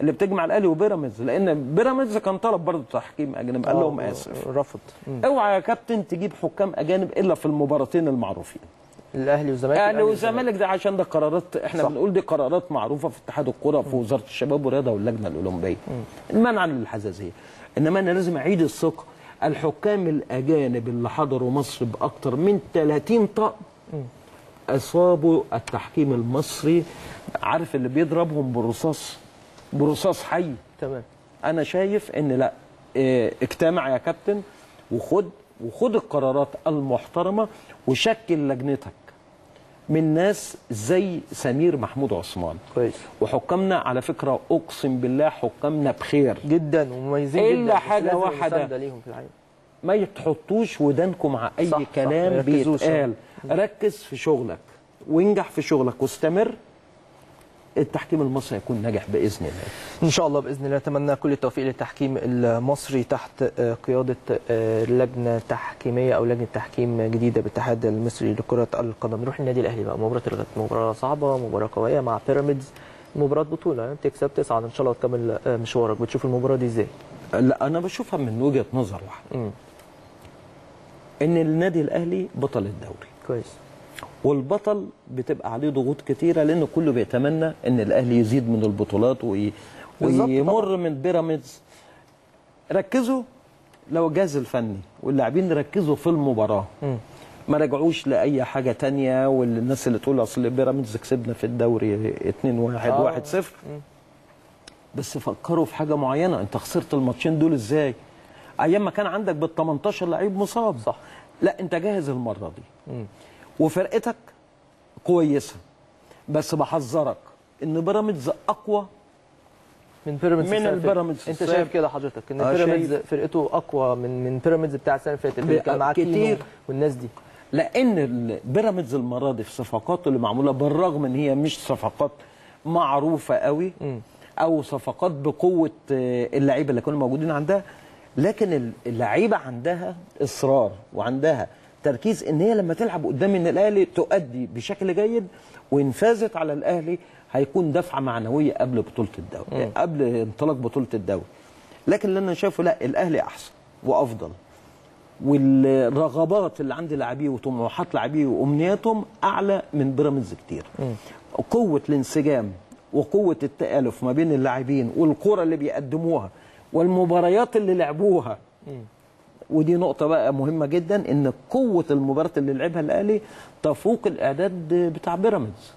اللي بتجمع الأهلي وبيراميدز لأن بيراميدز كان طلب برضه تحكيم أجانب قال لهم آه، آسف. رفض. مم. أوعى يا كابتن تجيب حكام أجانب إلا في المباراتين المعروفين. الأهلي والزمالك؟ الأهلي الأهلي والزمالك ده عشان ده قرارات إحنا صح. بنقول دي قرارات معروفة في اتحاد الكره في وزارة الشباب والرياضة واللجنة الأولمبية. المنع للحزازيه إنما أنا لازم أعيد الثقة. الحكام الأجانب اللي حضروا مصر باكثر من 30 طقم أصابوا التحكيم المصري. عارف اللي بيضربهم برصاص؟ برصاص حي. تمام. أنا شايف إن لأ آه، اجتمع يا كابتن وخد وخد القرارات المحترمة وشكل لجنتك من ناس زي سمير محمود عثمان. كويس. وحكامنا على فكرة أقسم بالله حكامنا بخير. جدا ومميزين إلا جدا بس حاجة واحدة. ما تحطوش ودانكم مع أي صح، صح، كلام يركزوش. بيتقال. ركز في شغلك وانجح في شغلك واستمر. التحكيم المصري هيكون ناجح بإذن الله. إن شاء الله بإذن الله. أتمنى كل التوفيق للتحكيم المصري تحت آه، قيادة آه، لجنة تحكيمية أو لجنة تحكيم جديدة بالاتحاد المصري لكرة القدم. نروح النادي الأهلي بقى. مباراة الغد. مباراة صعبة مباراة قوية مع بيراميدز. مباراة بطولة. تكسب تصعد إن شاء الله وتكمل آه، مشوارك. بتشوف المباراة دي إزاي؟ لا أنا بشوفها من وجهة نظر واحدة. إن النادي الأهلي بطل الدوري. كويس والبطل بتبقى عليه ضغوط كتيرة لأن كله بيتمنى إن الأهلي يزيد من البطولات وي... ويمر. من بيراميدز ركزوا لو الجهاز الفني واللاعبين ركزوا في المباراة مم. ما رجعوش لأي حاجة تانية والناس اللي تقول أصل بيراميدز كسبنا في الدوري 2 1 آه. 1 0 مم. بس فكروا في حاجة معينة أنت خسرت الماتشين دول إزاي أيام ما كان عندك بال 18 لعيب مصاب صح. لا انت جاهز المرة دي. وفرقتك كويسة بس بحذرك إن بيراميدز أقوى من بيراميدز من البيراميدز. أنت شايف كده حضرتك إن آه، بيراميدز. فرقته أقوى من من بيراميدز بتاع السنة اللي فاتت اللي كان معاه كتير. والناس دي لأن بيراميدز المرة دي في صفقاته اللي معمولة بالرغم إن هي مش صفقات معروفة قوي مم. أو صفقات بقوة آه، اللعيبة اللي كانوا موجودين عندها لكن ال- اللعيبة عندها إصرار وعندها تركيز إن هي لما تلعب قدام ان الأهلي تؤدي بشكل جيد وإن فازت على الأهلي هيكون دفعة معنوية قبل بطولة الدوري. قبل انطلاق بطولة الدوري. لكن اللي أنا شايفه لا الأهلي أحسن وأفضل. والرغبات اللي عند لاعبيه وطموحات لاعبيه وأمنياتهم أعلى من بيراميدز كتير. قوة الانسجام وقوة التألف ما بين اللاعبين والكرة اللي بيقدموها والمباريات اللي لعبوها. ودي نقطة بقى مهمة جدا إن قوة المباراة اللي لعبها الأهلي تفوق الإعداد بتاع بيراميدز.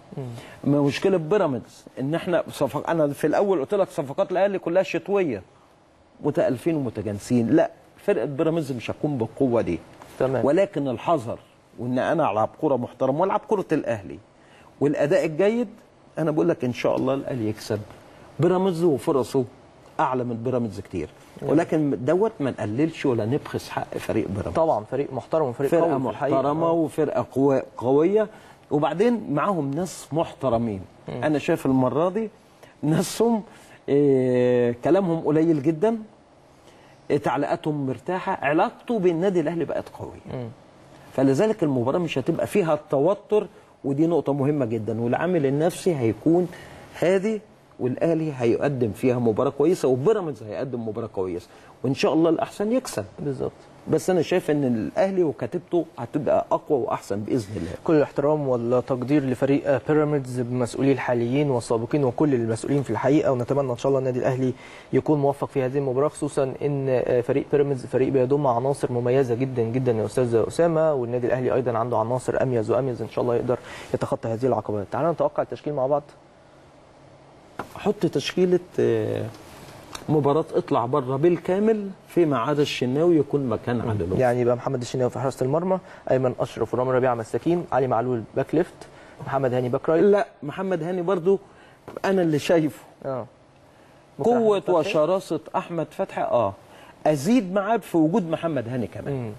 مشكلة بيراميدز إن إحنا صفق... أنا في الأول قلت لك صفقات الأهلي كلها شتوية متألفين ومتجانسين، لا فرقة بيراميدز مش هتكون بالقوة دي. تمام. ولكن الحذر وإن أنا ألعب كرة محترمة وألعب كرة الأهلي. والأداء الجيد أنا بقول لك إن شاء الله الأهلي يكسب. بيراميدز وفرصه أعلى من بيراميدز كتير. ولكن دوت ما نقللش ولا نبخس حق فريق بيراميدز. طبعا فريق محترم وفريق فرقة قوي. محترمة آه. وفرقة قوية, قوية. وبعدين معاهم ناس محترمين. أنا شايف المرة دي ناسهم إيه كلامهم قليل جدا. تعليقاتهم مرتاحة. علاقته بالنادي الأهلي بقت قوية. فلذلك المباراة مش هتبقى فيها التوتر ودي نقطة مهمة جدا. والعامل النفسي هيكون هادي والاهلي هيقدم فيها مباراة كويسة وبيراميدز هيقدم مباراة كويسة. وإن شاء الله الأحسن يكسب. بالظبط. بس أنا شايف إن الأهلي وكتيبته هتبقى أقوى وأحسن بإذن الله. كل الاحترام والتقدير لفريق بيراميدز بمسؤوليه الحاليين والسابقين وكل المسؤولين في الحقيقة ونتمنى إن شاء الله النادي الأهلي يكون موفق في هذه المباراة خصوصا إن فريق بيراميدز فريق بيضم عناصر مميزة جدا جدا يا أستاذ أسامة والنادي الأهلي أيضا عنده عناصر أميز وأميز إن شاء الله يقدر يتخطى هذه العقبات. تعالوا نتوقع التشكيل مع بعض. حط تشكيلة آه، مباراة اطلع بره بالكامل فيما عدا الشناوي يكون مكان لطفي يعني يبقى محمد الشناوي في حراسة المرمى أيمن أشرف ورامي ربيعه مساكين علي معلول back left محمد هاني back right. لا محمد هاني برضو أنا اللي شايفه. آه. قوة أحمد فتحي؟ وشراسة أحمد فتحي آه. أزيد معاه في وجود محمد هاني كمان. مم.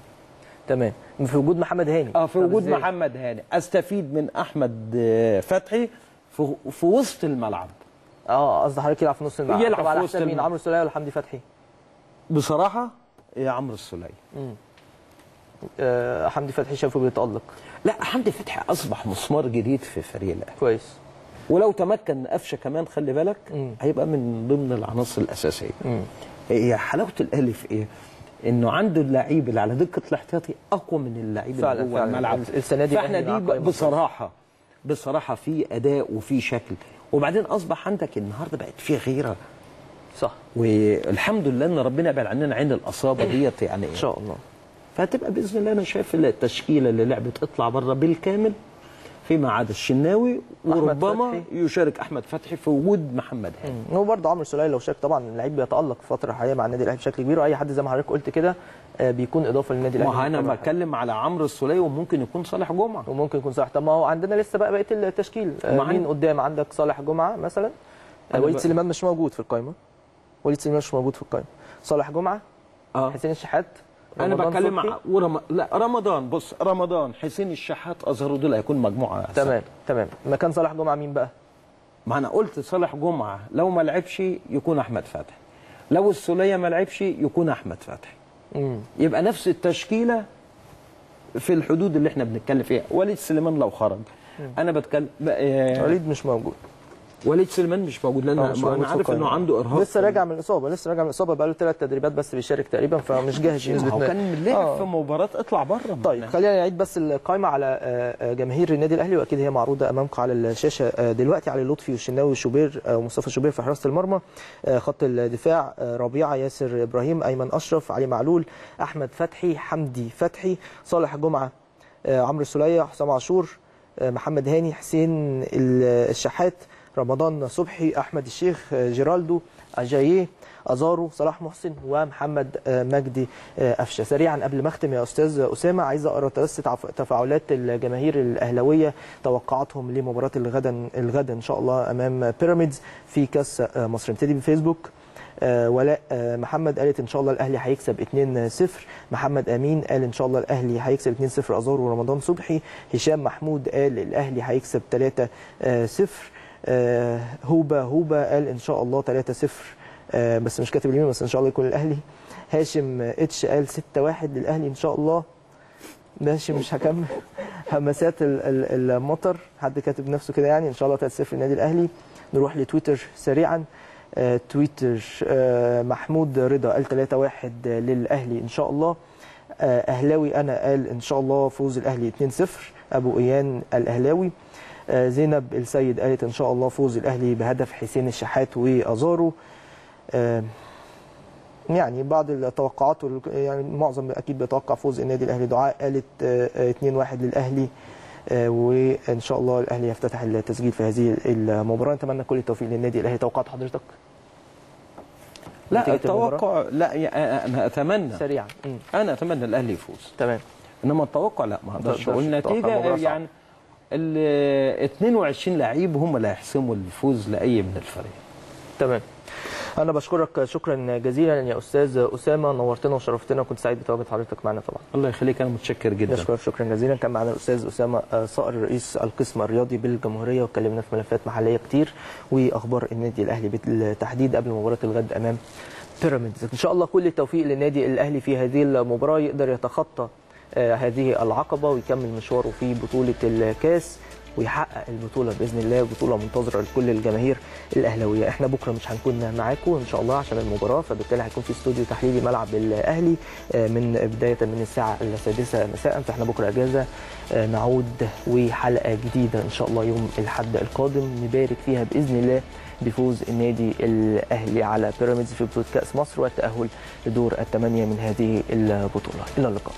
تمام. في وجود محمد هاني. آه في وجود؟ محمد هاني. أستفيد من أحمد آه، فتحي في, في وسط الملعب. آه قصدي حضرتك يلعب في نص الملعب يلعب على حساب مين. عمرو السوليه ولا حمدي فتحي؟ بصراحة يا عمرو السوليه آه حمدي فتحي شايفه بيتألق لا حمدي فتحي أصبح مسمار جديد في فريق الأهلي كويس ولو تمكن قفشة كمان خلي بالك مم. هيبقى من ضمن العناصر الأساسية مم. هي حلاوة الأهلي في إيه؟ إنه عنده اللعيب اللي على دكه الاحتياطي أقوى من اللعيب فعلا- اللي جوه. الملعب السنة دي فإحنا دي بصراحة بصراحة في أداء وفي شكل وبعدين أصبح عندك النهارده بقت في غيرة. صح. والحمد لله إن ربنا يبعد عننا عين الأصابة ديت يعني إن شاء الله. فهتبقى بإذن الله أنا شايف التشكيلة اللي لعبت اطلع بره بالكامل. فيما عدا الشناوي وربما فتحي. يشارك أحمد فتحي في وجود محمد هاني. هو برضه عمرو السوليه لو شارك طبعا اللعيب بيتألق في فترة حاليه مع النادي الأهلي بشكل كبير وأي حد زي ما حضرتك قلت كده آه بيكون إضافة للنادي الأهلي. ما أنا. بتكلم على عمرو السوليه وممكن يكون صالح جمعة. وممكن يكون صالح. طب ما هو عندنا لسه بقى بقية التشكيل. آه مين قدام؟ عندك صالح جمعة مثلا؟ آه وليد سليمان مش موجود في القائمه وليد سليمان مش موجود في القائمه صالح جمعة؟ آه. حسين الشحات؟ أنا بتكلم. مع ورم... لا رمضان بص رمضان حسين الشحات اظهروا دول هيكون مجموعة أحسن. تمام تمام. مكان صالح جمعة مين بقى؟ ما أنا قلت صالح جمعة لو ما لعبش يكون أحمد فتحي لو السوليه ما لعبش يكون أحمد فتحي مم. يبقى نفس التشكيلة في الحدود اللي إحنا بنتكلم فيها. وليد سليمان لو خرج أنا بتكلم آه، وليد مش موجود. وليد سليمان مش موجود لأن آه، مش موجود أنا عارف. إنه عنده إرهاق لسه راجع من الإصابة لسه راجع من الإصابة بقى له ثلاث تدريبات بس بيشارك تقريبا فمش جاهز ما بنسبه هو. كان لعب آه. في مباراة اطلع بره طيب خلينا نعيد بس القائمة على آه، آه، جماهير النادي الأهلي وأكيد هي معروضة أمامكم على الشاشة دلوقتي علي لطفي والشناوي وشوبير ومصطفى شوبير في حراسة المرمى خط الدفاع ربيعة ياسر إبراهيم أيمن أشرف علي معلول أحمد فتحي حمدي فتحي صالح جمعة عمرو السوليه حسام عاشور محمد هاني حسين ال- الشحات رمضان صبحي أحمد الشيخ آه، جيرالدو أجاييه أزارو صلاح محسن ومحمد آه، مجدي آه، قفشه سريعا قبل ما أختم يا أستاذ أسامة عايز أقرأ بس تفاعلات الجماهير الأهلاوية توقعاتهم لمباراة الغدا الغدا إن شاء الله أمام بيراميدز في آه، مصر. نبتدي بفيسبوك. ولاء محمد قالت إن شاء الله الأهلي هيكسب 2-0 محمد أمين قال إن شاء الله الأهلي هيكسب 2-0 ازار ورمضان صبحي. هشام محمود قال الأهلي هيكسب 3-0 آه، هوبا هوبا قال إن شاء الله 3-0 آه، بس مش كاتب اليمين بس إن شاء الله يكون الاهلي هاشم إتش قال 6-1 للأهلي إن شاء الله. ماشي مش هكمل. همسات ال- ال- المطر حد كاتب نفسه كده يعني إن شاء الله 3-0 للنادي الأهلي. نروح لتويتر سريعا. آه، تويتر آه، محمود رضا قال 3-1 للأهلي إن شاء الله. آه، أهلاوي أنا قال إن شاء الله فوز الأهلي 2-0 أبو إيان الأهلاوي. آه، زينب السيد قالت إن شاء الله فوز الأهلي بهدف حسين الشحات وأزارو. آه، يعني بعض التوقعات يعني معظم أكيد بيتوقع فوز النادي الأهلي. دعاء قالت آه، آه، 2-1 للأهلي آه، وإن شاء الله الأهلي يفتتح التسجيل في هذه المباراة. نتمنى كل التوفيق للنادي الأهلي. توقعات حضرتك؟ لا؟ التوقع لا أنا أتمنى. سريعا. أنا أتمنى الأهلي يفوز. تمام. إنما التوقع لا ما أقدرش أقول نتيجة. يعني ال 22 لعيب هم اللي هيحسموا الفوز لأي من الفريق. تمام. أنا بشكرك شكرا جزيلا يا أستاذ أسامة نورتنا وشرفتنا وكنت سعيد بتواجد حضرتك معنا طبعا. الله يخليك أنا متشكر جدا. نشكرك شكرا جزيلا. كان معنا الأستاذ أسامة صقر رئيس القسم الرياضي بالجمهورية واتكلمنا في ملفات محلية كتير وأخبار النادي الأهلي بالتحديد قبل مباراة الغد أمام بيراميدز. إن شاء الله كل التوفيق للنادي الأهلي في هذه المباراة يقدر يتخطى هذه العقبة ويكمل مشواره في بطولة الكاس ويحقق البطولة بإذن الله بطولة منتظرة لكل الجماهير الأهلاوية. إحنا بكرة مش هنكون معاكم إن شاء الله عشان المباراة فبالتالي هيكون في استوديو تحليلي ملعب الأهلي آه، من بداية من الساعة السادسة مساء. فإحنا بكرة إجازة آه، نعود وحلقة جديدة إن شاء الله يوم الأحد القادم نبارك فيها بإذن الله بفوز النادي الأهلي على بيراميدز في بطولة كأس مصر والتاهل لدور الثمانية من هذه البطولة. إلى اللقاء.